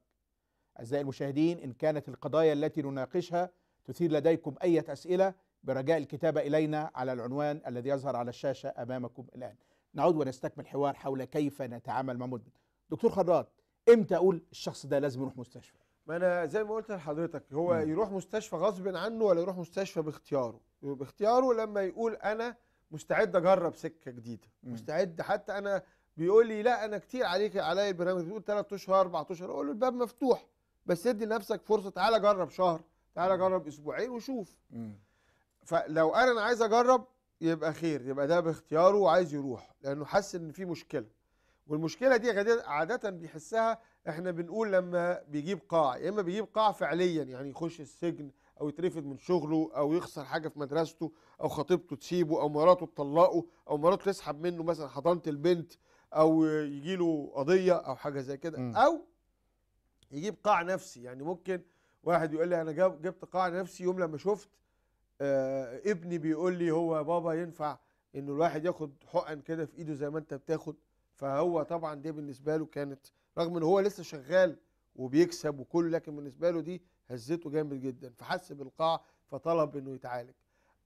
أعزائي المشاهدين إن كانت القضايا التي نناقشها تثير لديكم أي أسئلة برجاء الكتابة إلينا على العنوان الذي يظهر على الشاشة أمامكم الآن. نعود ونستكمل حوار حول كيف نتعامل مع مدمن. دكتور خراط إمتى أقول الشخص ده لازم يروح مستشفى؟ ما أنا زي ما قلت لحضرتك هو مم. يروح مستشفى غصب عنه ولا يروح مستشفى باختياره؟ باختياره لما يقول أنا مستعد أجرب سكة جديدة. مم. مستعد حتى أنا بيقول لي لا أنا كتير عليك عليا البرنامج بتقول 3 أشهر 4 أشهر أقول له الباب مفتوح. بس ادي لنفسك فرصة تعالى جرب شهر تعالى جرب أسبوعين وشوف. فلو أنا أنا عايز أجرب يبقى خير يبقى ده باختياره وعايز يروح لأنه حس إن في مشكلة. والمشكلة دي عادة بيحسها إحنا بنقول لما بيجيب قاع يا إما بيجيب قاع فعليا يعني يخش السجن أو يترفد من شغله أو يخسر حاجة في مدرسته أو خطيبته تسيبه أو مراته تطلقه أو مراته تسحب منه مثلا حضانة البنت أو يجي له قضية أو حاجة زي كده. مم. أو يجيب قاع نفسي. يعني ممكن واحد يقول لي أنا جبت قاع نفسي يوم لما شفت آه ابني بيقول لي هو بابا ينفع إنه الواحد ياخد حقن كده في إيده زي ما أنت بتاخد؟ فهو طبعا دي بالنسبة له كانت رغم ان هو لسه شغال وبيكسب وكله لكن بالنسبة له دي هزته جامد جدا فحس بالقاع فطلب إنه يتعالج.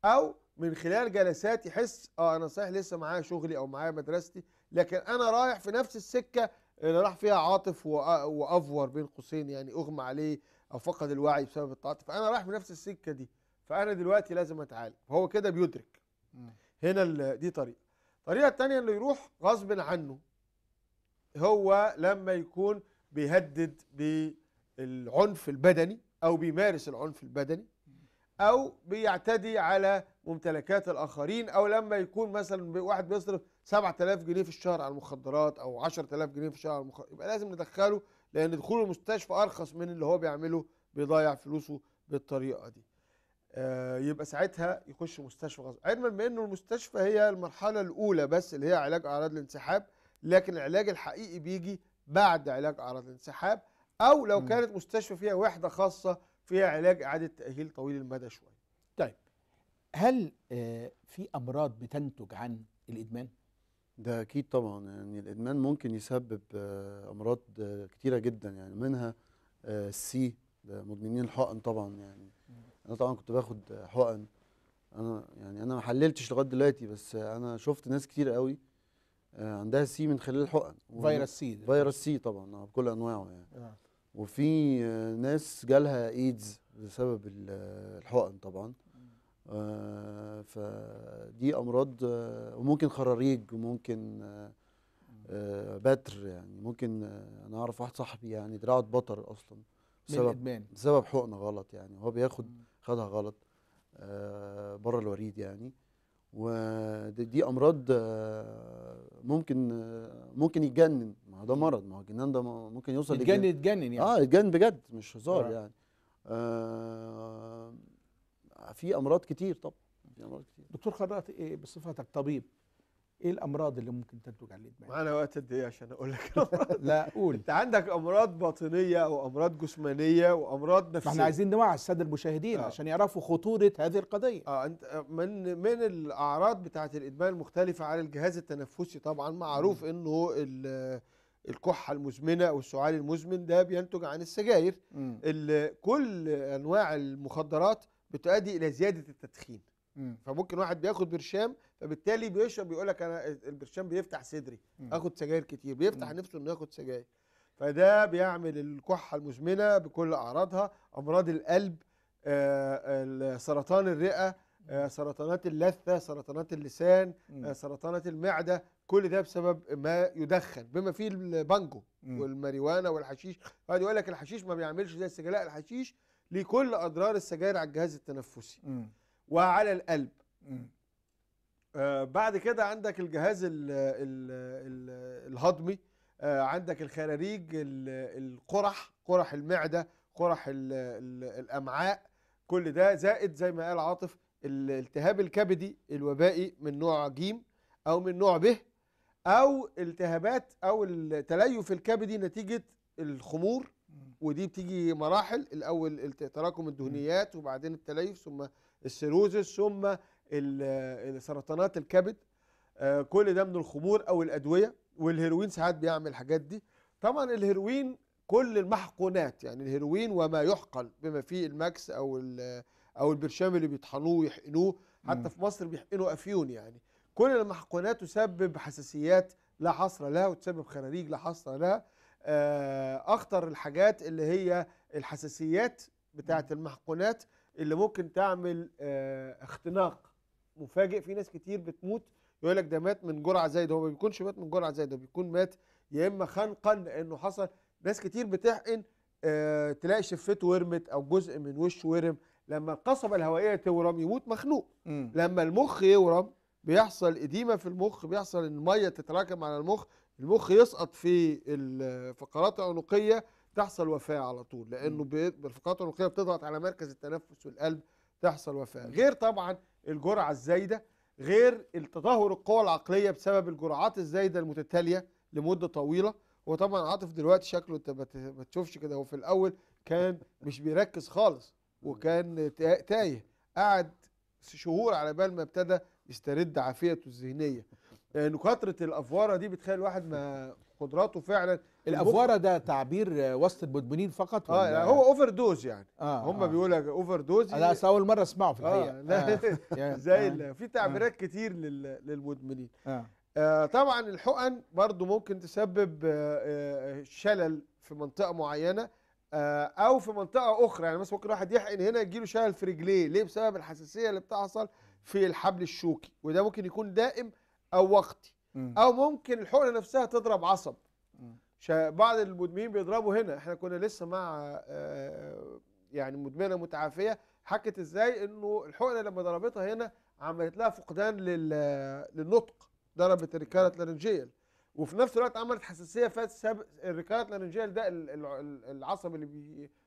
أو من خلال جلسات يحس آه أنا صحيح لسه معايا شغلي أو معايا مدرستي لكن أنا رايح في نفس السكة اللي راح فيها عاطف وأفور بين قوسين يعني أغمى عليه أو فقد الوعي بسبب التعاطف. فأنا رايح في نفس السكة دي. فأنا دلوقتي لازم أتعالج. فهو كده بيدرك. هنا دي طريقة. الطريقة الثانية انه يروح غصب عنه هو لما يكون بيهدد بالعنف البدني أو بيمارس العنف البدني أو بيعتدي على ممتلكات الآخرين أو لما يكون مثلا واحد بيصرف 7000 جنيه في الشهر على المخدرات أو 10000 جنيه في الشهر على المخدرات يبقى لازم ندخله لأن دخوله المستشفى أرخص من اللي هو بيعمله بيضيع فلوسه بالطريقة دي. آه، يبقى ساعتها يخش مستشفى غصب. علما بانه المستشفى هي المرحلة الأولى بس اللي هي علاج أعراض الانسحاب لكن العلاج الحقيقي بيجي بعد علاج أعراض الانسحاب أو لو. كانت مستشفى فيها وحدة خاصة فيها علاج إعادة تأهيل طويل المدى شوية. طيب. هل آه، في أمراض بتنتج عن الإدمان؟ ده أكيد طبعا يعني الإدمان ممكن يسبب آه، أمراض آه، كتيرة جدا يعني منها السي ده مدمنين الحقن طبعا يعني أنا طبعا كنت باخد حقن أنا يعني أنا ما حللتش لغاية دلوقتي بس أنا شفت ناس كتير قوي عندها C من خلال الحقن فيروس C. فيروس C طبعا بكل أنواعه يعني آه. وفي ناس جالها إيدز بسبب ال- الحقن طبعا فدي أمراض آه، وممكن خراريج وممكن آه، آه، بتر يعني. ممكن آه، أنا أعرف واحد صاحبي يعني دراعة اتبتر أصلا بسبب بسبب حقنة غلط يعني. هو بياخد. خدها غلط بره الوريد يعني. ودي دي أمراض آه، ممكن آه، ممكن يتجنن. ما هو ده مرض ما هو الجنان ده ممكن يوصل يتجنن يتجنن يعني. آه يتجنن بجد مش هزار آه. يعني. آه في أمراض كتير طبعا في أمراض كتير. دكتور خراط إيه بصفتك؟ طبيب إيه الأمراض اللي ممكن تنتج عن الإدمان؟ معانا وقت قد إيه عشان أقول لك؟ لا قول. أنت عندك أمراض باطنية أو امراض جسمانية وأمراض ما نفسيه إحنا عايزين نوعي الساده المشاهدين آه. عشان يعرفوا خطورة هذه القضية. آه أنت من من الأعراض بتاعة الإدمان المختلفه على الجهاز التنفسي طبعا. معروف إنه ال- الكحة المزمنة أو السعال المزمن ده بينتج عن السجاير. كل أنواع المخدرات بتؤدي إلى زيادة التدخين مم. فممكن واحد بياخد برشام فبالتالي بيشرب بيقول لك أنا البرشام بيفتح صدري مم. آخد سجاير كتير بيفتح مم. نفسه إنه ياخد سجاير فده بيعمل الكحة المزمنة بكل أعراضها أمراض القلب آه، سرطان الرئة آه، سرطانات اللثة سرطانات اللسان. آه، سرطانات المعدة كل ده بسبب ما يدخن بما فيه البانجو. والماريوانا والحشيش واحد يقول لك الحشيش ما بيعملش زي السجاير لا الحشيش ليه كل أضرار السجاير على الجهاز التنفسي مم. وعلى القلب. آه بعد كده عندك الجهاز ال ال ال الهضمي آه عندك الخراريج ال- القرح قرح المعدة قرح ال ال الأمعاء كل ده زائد زي ما قال عاطف الالتهاب الكبدي الوبائي من نوع جيم أو من نوع ب أو التهابات أو التليف الكبدي نتيجة الخمور ودي بتيجي مراحل الأول تراكم الدهنيات وبعدين التليف ثم السيروزس ثم سرطانات الكبد. آه، كل ده من الخمور أو الأدوية والهيروين ساعات بيعمل الحاجات دي. طبعا الهيروين كل المحقونات يعني الهيروين وما يحقن بما فيه الماكس أو أو البرشام اللي بيطحنوه ويحقنوه. حتى في مصر بيحقنوا أفيون يعني. كل المحقونات تسبب حساسيات لا حصر لها وتسبب خراريج لا حصر لها. أخطر الحاجات اللي هي الحساسيات بتاعة المحقونات اللي ممكن تعمل آه، اختناق مفاجئ. في ناس كتير بتموت يقول لك ده مات من جرعة زايدة. هو ما بيكونش مات من جرعة زايدة بيكون مات يا إما خنقا لأنه حصل. ناس كتير بتحقن آه، تلاقي شفته ورمت أو جزء من وشه ورم. لما القصبه الهوائية تورم يموت مخنوق. مم. لما المخ يورم بيحصل إديمة في المخ بيحصل إن المية تتراكم على المخ المخ يسقط في الفقرات العنقيه تحصل وفاة على طول لأنه بي- الفقرات العنقية بتضغط على مركز التنفس والقلب تحصل وفاة. غير طبعا الجرعة الزايدة غير التدهور القوى العقلية بسبب الجرعات الزايدة المتتالية لمدة طويلة. وطبعا عاطف دلوقتي شكله أنت ما تشوفش كده هو في الأول كان مش بيركز خالص وكان تا- تايه قعد شهور على بال ما ابتدى يسترد عافيته الذهنية. لأن كثره الأفوارة دي بتخلي الواحد ما قدراته فعلا. الأفوارة ده تعبير آه، وسط المدمنين فقط آه يعني هو overdose يعني. آه هم آه. بيقولوا لك overdose أنا أصل أول مرة أسمعه في الحقيقة. آه لا. يا- زي آه. في تعبيرات كتير لل- للمدمنين. آه. آه طبعا الحقن برضو ممكن تسبب آه آه شلل في منطقة معينة آه أو في منطقة أخرى. يعني مثلا ممكن واحد يحقن هنا يجيله شلل في رجليه. ليه؟ بسبب الحساسية اللي بتحصل في الحبل الشوكي. وده ممكن يكون دائم أو وقتي. أو ممكن الحقنة نفسها تضرب عصب. بعض المدمنين بيضربوا هنا. إحنا كنا لسه مع آه، يعني مدمنة متعافية. حكت إزاي؟ إنه الحقنة لما ضربتها هنا عملت لها فقدان لل- للنطق ضربت ال recurrent laryngeal وفي نفس الوقت عملت حساسية فسب ال recurrent laryngeal ده ال- ال- العصب اللي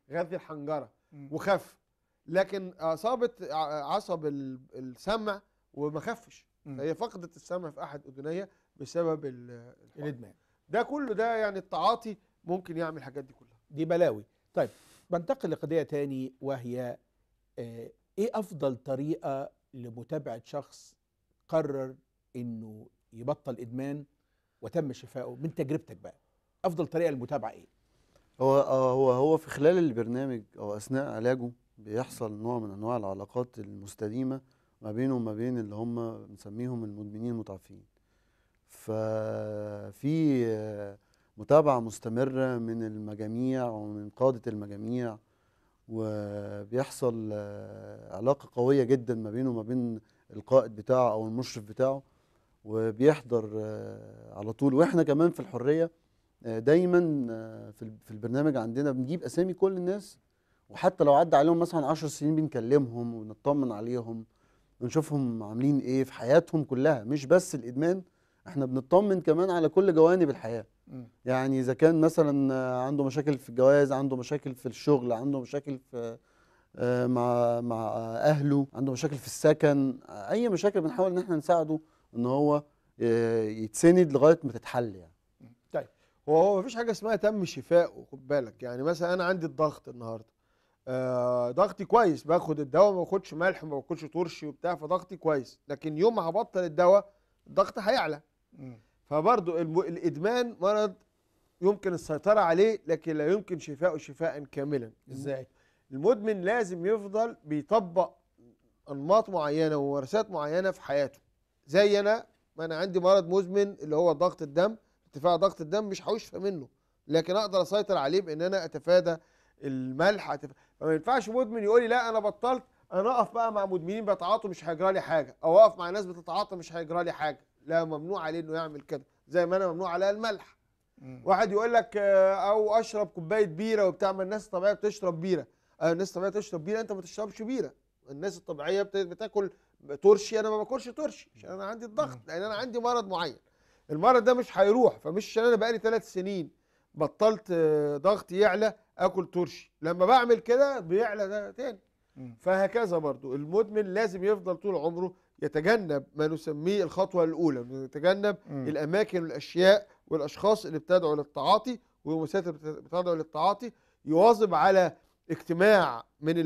بيغذي الحنجرة. وخف. لكن أصابت عصب ال- السمع وما خفش. مم. هي فقدت السمع في أحد أذنيها بسبب. الإدمان. ده كله ده يعني التعاطي ممكن يعمل الحاجات دي كلها. دي بلاوي. طيب بنتقل لقضية تاني وهي آه، إيه أفضل طريقة لمتابعة شخص قرر إنه يبطل إدمان وتم شفائه من تجربتك بقى؟ أفضل طريقة للمتابعة إيه؟ هو آه، هو هو في خلال البرنامج أو أثناء علاجه بيحصل نوع من أنواع العلاقات المستديمة ما بينه وما بين اللي هم بنسميهم المدمنين المتعافين. ففي متابعة مستمرة من المجاميع ومن قادة المجاميع وبيحصل علاقة قوية جدا ما بينه وما بين القائد بتاعه أو المشرف بتاعه وبيحضر على طول. وإحنا كمان في الحرية آه، دايما في ال- في البرنامج عندنا بنجيب أسامي كل الناس وحتى لو عدى عليهم مثلا 10 سنين بنكلمهم ونطمن عليهم. ونشوفهم عاملين إيه في حياتهم كلها مش بس الإدمان إحنا بنطمن كمان على كل جوانب الحياة. مم. يعني إذا كان مثلا عنده مشاكل في الجواز عنده مشاكل في الشغل عنده مشاكل في آه، مع مع أهله عنده مشاكل في السكن أي مشاكل بنحاول إن إحنا نساعده إن هو آه، يتسند لغاية ما تتحل يعني. هو هو مفيش حاجة اسمها تم شفائه خد بالك. يعني مثلا أنا عندي الضغط النهارده. آه ضغطي كويس باخد الدواء ما باخدش ملح ما باكلش ترشي وبتاع فضغطي كويس. لكن يوم ما هبطل الدواء الضغط هيعلى. فبرضو الإدمان مرض يمكن السيطرة عليه لكن لا يمكن شفاؤه شفاء كاملا. إزاي؟ المدمن لازم يفضل بيطبق أنماط معينة وممارسات معينة في حياته. زي أنا ما أنا عندي مرض مزمن اللي هو ضغط الدم ارتفاع ضغط الدم مش هيشفى منه لكن أقدر أسيطر عليه بإن أنا أتفادى الملح أتف... فما ينفعش مدمن يقول لي لا أنا بطلت أنا أقف بقى مع مدمنين بيتعاطوا مش هيجرى لي حاجة أو أقف مع ناس بتتعاطى مش هيجرى لي حاجة لا ممنوع عليه إنه يعمل كده زي ما أنا ممنوع عليا الملح. مم. واحد يقول لك آه، أو أشرب كوباية بيرة وبتاع ما الناس الطبيعية بتشرب بيرة. آه، الناس الطبيعية تشرب بيرة أنت ما تشربش بيرة. الناس الطبيعية بت- بتاكل ترشي أنا ما باكلش ترشي عشان أنا عندي الضغط لأن أنا عندي مرض معين. المرض ده مش هيروح فمش عشان أنا بقالي ثلاث سنين بطلت آه، ضغطي يعلى آكل ترشي لما بعمل كده بيعلى ده تاني. فهكذا برضو المدمن لازم يفضل طول عمره يتجنب ما نسميه الخطوة الأولى إنه يتجنب مم. الأماكن والأشياء والأشخاص اللي بتدعو للتعاطي والمؤسسات اللي بت- بتدعو للتعاطي يواظب على اجتماع من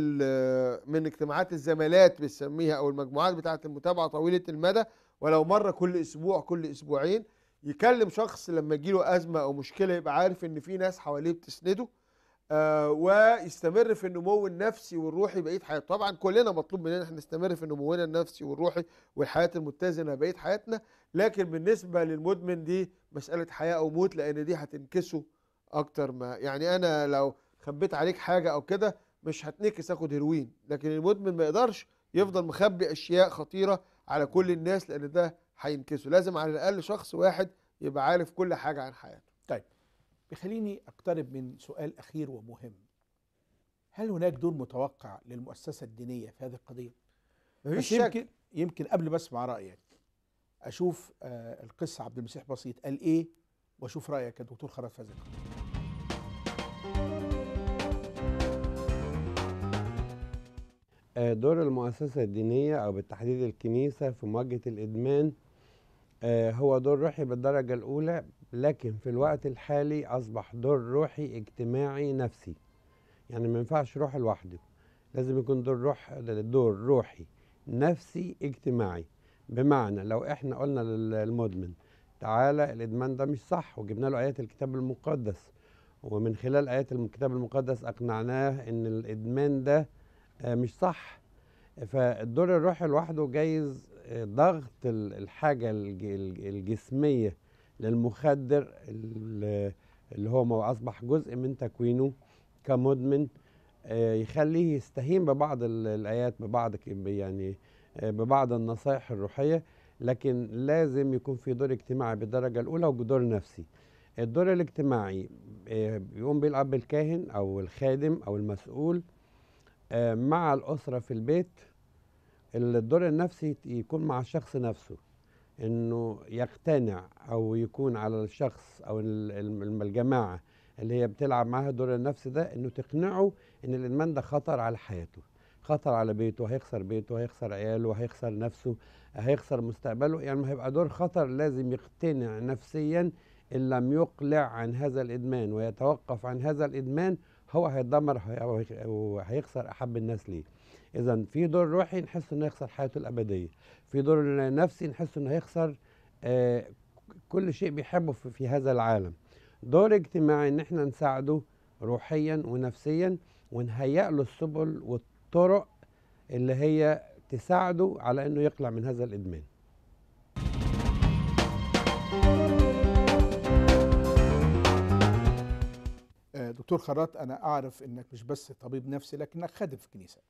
من اجتماعات الزمالات بنسميها أو المجموعات بتاعة المتابعة طويلة المدى ولو مرة كل أسبوع كل أسبوعين يكلم شخص لما يجيله أزمة أو مشكلة يبقى عارف إن في ناس حواليه بتسنده ويستمر في النمو النفسي والروحي بقيه حياته طبعا كلنا مطلوب مننا إحنا نستمر في نمونا النفسي والروحي والحياة المتزنة بقيه حياتنا لكن بالنسبة للمدمن دي مسألة حياة أو موت لأن دي هتنكسه أكتر ما يعني أنا لو خبيت عليك حاجة أو كده مش هتنكس آخد هيروين لكن المدمن ما يقدرش يفضل مخبي أشياء خطيرة على كل الناس لأن ده هينكسه. لازم على الأقل شخص واحد يبقى عارف كل حاجة عن حياته. بيخليني أقترب من سؤال أخير ومهم. هل هناك دور متوقع للمؤسسة الدينية في هذه القضية؟ مفيش يمكن يمكن قبل ما أسمع رأيك أشوف آه القس عبد المسيح بسيط. قال إيه؟ وأشوف رأيك يا دكتور خرف القضية آه، دور المؤسسة الدينية أو بالتحديد الكنيسة في مواجهة الإدمان آه، هو دور روحي بالدرجة الأولى لكن في الوقت الحالي أصبح دور روحي اجتماعي نفسي. يعني ما ينفعش روح لوحده لازم يكون دور روح دور روحي نفسي اجتماعي. بمعنى لو إحنا قلنا للمدمن تعالى الإدمان ده مش صح وجبنا له آيات الكتاب المقدس. ومن خلال آيات الكتاب المقدس أقنعناه إن الإدمان ده آه، مش صح. فالدور الروحي لوحده جايز آه، ضغط ال- الحاجة الج- الج- الجسمية للمخدر ال- اللي هو ما أصبح جزء من تكوينه كمدمن آه، يخليه يستهين ببعض ال- الآيات ببعض يعني آه، ببعض النصائح الروحية لكن لازم يكون في دور اجتماعي بالدرجة الأولى ودور نفسي. الدور الاجتماعي آه، بيقوم بيه الأب الكاهن أو الخادم أو المسؤول مع الأسرة في البيت الدور النفسي يكون مع الشخص نفسه. إنه يقتنع أو يكون على الشخص أو ال- ال- الجماعة اللي هي بتلعب معاها الدور النفسي ده إنه تقنعه إن الإدمان ده خطر على حياته. خطر على بيته هيخسر بيته هيخسر عياله هيخسر نفسه هيخسر مستقبله. يعني هيبقى دور خطر لازم يقتنع نفسيا إن لم يقلع عن هذا الإدمان ويتوقف عن هذا الإدمان هو هيتدمر وهي- وهيخسر أحب الناس ليه. اذا في دور روحي نحس إنه يخسر حياته الأبدية. في دور نفسي نحس إنه هيخسر آه، كل شيء بيحبه في, في هذا العالم. دور اجتماعي ان إحنا نساعده روحيا ونفسيا ونهيئ له السبل والطرق اللي هي تساعده على إنه يقلع من هذا الإدمان. آه، دكتور خراط أنا أعرف إنك مش بس طبيب نفسي لكنك خادم في الكنيسة.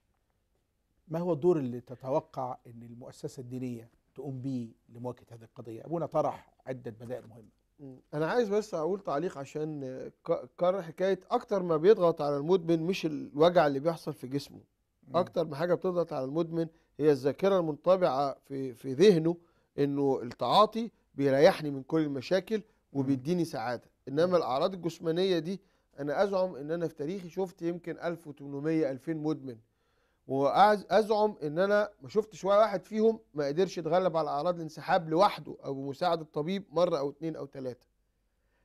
ما هو الدور اللي تتوقع إن المؤسسة الدينية تقوم به لمواجهة هذه القضية؟ أبونا طرح عدة بدائل مهمة. مم. أنا عايز بس أقول تعليق عشان كرر حكاية أكتر ما بيضغط على المدمن مش الوجع اللي بيحصل في جسمه. أكتر ما حاجة بتضغط على المدمن هي الذاكرة المنطبعة في في ذهنه إنه التعاطي بيريحني من كل المشاكل وبيديني سعادة. إنما الأعراض الجسمانية دي أنا ازعم إن أنا في تاريخي شفت يمكن 1800 2000 مدمن وازعم إن أنا ما شفتش ولا واحد فيهم ما قدرش يتغلب على أعراض الانسحاب لوحده أو بمساعدة طبيب مرة أو اتنين أو تلاتة.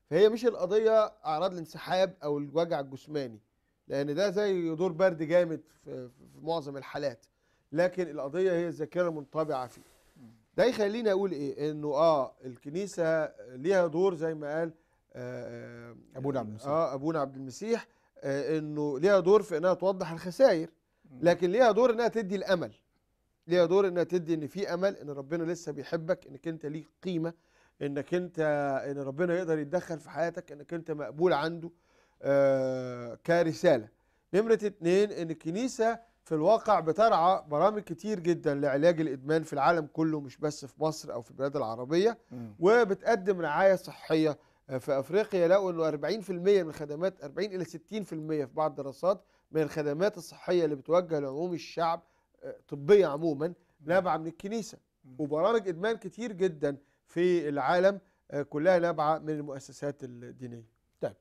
فهي مش القضية أعراض الانسحاب أو الوجع الجسماني لأن ده زي دور برد جامد في, في معظم الحالات. لكن القضية هي الذاكره المنطبعه فيه. ده يخليني أقول إيه؟ إنه آه الكنيسة ليها دور زي ما قال آه أبونا عبد المسيح. آه أبونا عبد المسيح آه إنه ليها دور في إنها توضح الخسائر. لكن ليها دور إنها تدي الأمل. ليها دور إنها تدي إن في أمل إن ربنا لسه بيحبك إنك أنت ليك قيمة إنك أنت إن ربنا يقدر يتدخل في حياتك إنك أنت مقبول عنده آه كرسالة. نمرة اتنين إن الكنيسة في الواقع بترعى برامج كتير جدا لعلاج الإدمان في العالم كله مش بس في مصر أو في البلاد العربية وبتقدم رعاية صحية. آه، في أفريقيا لقوا إنه 40% من الخدمات 40 إلى 60% في بعض الدراسات من الخدمات الصحية اللي بتوجه لعموم الشعب آه، طبية عموما نابعة من الكنيسة. وبرامج إدمان كتير جدا في العالم آه، كلها نابعة من المؤسسات الدينية. طيب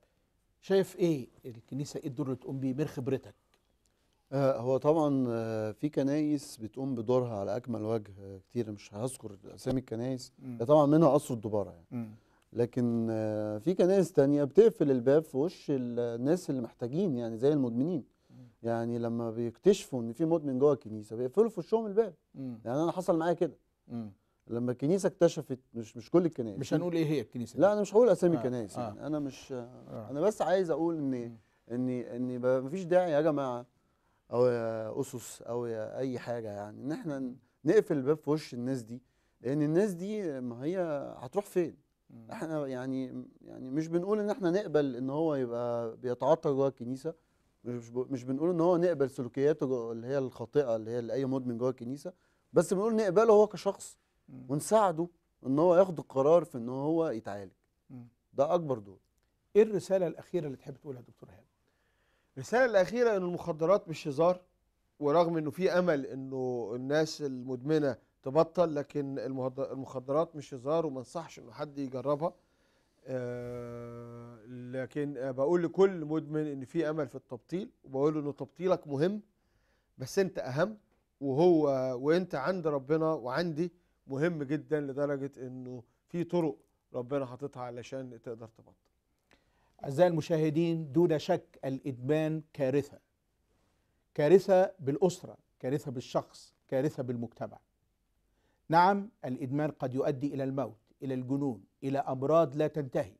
شايف إيه الكنيسة إيه الدور اللي تقوم بيه من خبرتك؟ آه، هو طبعا في كنايس بتقوم بدورها على أكمل وجه كتير مش هذكر أسامي الكنايس. طبعا منها قصر الدبارة يعني. لكن في كنايس تانية بتقفل الباب في وش ال- الناس اللي محتاجين يعني زي المدمنين. يعني لما بيكتشفوا إن في مدمن جوه الكنيسة بيقفلوا في وشهم الباب مم. يعني أنا حصل معايا كده. لما الكنيسة اكتشفت مش مش كل الكنائس مش هنقول إيه هي الكنيسة لا أنا مش هقول أسامي آه، كنائس آه. يعني أنا مش آه. أنا بس عايز أقول ان. ان إن مفيش داعي يا جماعة أو يا أسس أو يا أي حاجة يعني إن إحنا نقفل الباب في وش الناس دي لأن الناس دي ما هي هتروح فين. إحنا يعني يعني مش بنقول إن إحنا نقبل إن هو يبقى بيتعطل جوه الكنيسة مش ب- مش بنقول إن هو نقبل سلوكياته اللي هي الخاطئة اللي هي لأي مدمن جوه الكنيسة بس بنقول نقبله هو كشخص مم. ونساعده إن هو ياخد القرار في إن هو يتعالج مم. ده أكبر دور إيه الرسالة الأخيرة اللي تحب تقولها دكتور ايهاب الرسالة الأخيرة إن المخدرات مش هزار ورغم إنه في أمل إنه الناس المدمنة تبطل لكن المخدرات مش هزار وما انصحش إنه حد يجربها لكن آه، بقول لكل مدمن إن في أمل في التبطيل وبقول له إنه تبطيلك مهم بس أنت أهم وهو وأنت عند ربنا وعندي مهم جدا لدرجة إنه في طرق ربنا حاططها علشان تقدر تبطل. أعزائي المشاهدين دون شك الإدمان كارثة. كارثة بالأسرة كارثة بالشخص كارثة بالمجتمع. نعم الإدمان قد يؤدي إلى الموت. إلى الجنون إلى أمراض لا تنتهي.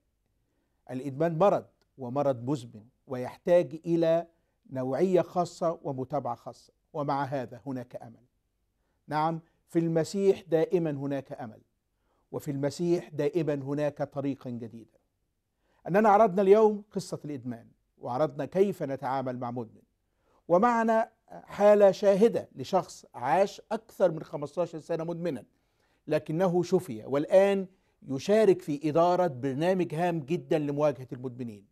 الإدمان مرض ومرض مزمن ويحتاج إلى نوعية خاصة ومتابعة خاصة ومع هذا هناك أمل. نعم في المسيح دائما هناك أمل وفي المسيح دائما هناك طريقا جديدا أننا عرضنا اليوم قصة الإدمان وعرضنا كيف نتعامل مع مدمن. ومعنا حالة شاهدة لشخص عاش أكثر من 15 سنة مدمنا. لكنه شفي والآن يشارك في إدارة برنامج هام جدا لمواجهة المدمنين.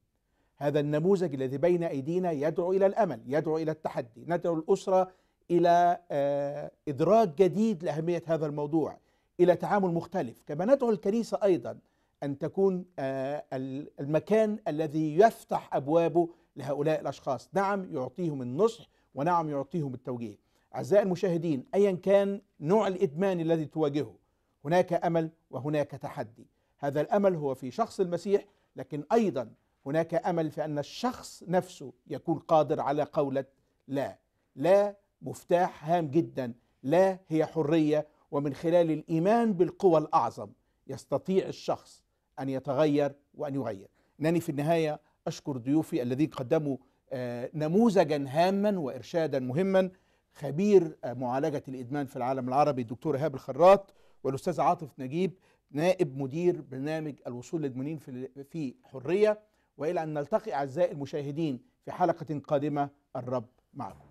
هذا النموذج الذي بين أيدينا يدعو إلى الأمل يدعو إلى التحدي ندعو الأسرة إلى آه، إدراك جديد لأهمية هذا الموضوع إلى تعامل مختلف. كما ندعو الكنيسة أيضا أن تكون آه، ال- المكان الذي يفتح أبوابه لهؤلاء الأشخاص. نعم يعطيهم النصح ونعم يعطيهم التوجيه. أعزائي المشاهدين أيا كان نوع الإدمان الذي تواجهه هناك أمل وهناك تحدي. هذا الأمل هو في شخص المسيح لكن أيضا هناك أمل في أن الشخص نفسه يكون قادر على قولة لا. لا مفتاح هام جدا لا هي حرية ومن خلال الإيمان بالقوى الأعظم يستطيع الشخص أن يتغير وأن يغير. إنني في النهاية أشكر ضيوفي الذين قدموا آه، نموذجا هاما وإرشادا مهما. خبير آه، معالجة الإدمان في العالم العربي الدكتور إيهاب الخراط والأستاذ عاطف نجيب نائب مدير برنامج الوصول للمدمنين في في حرية وإلى أن نلتقي أعزائي المشاهدين في حلقة قادمة الرب معكم.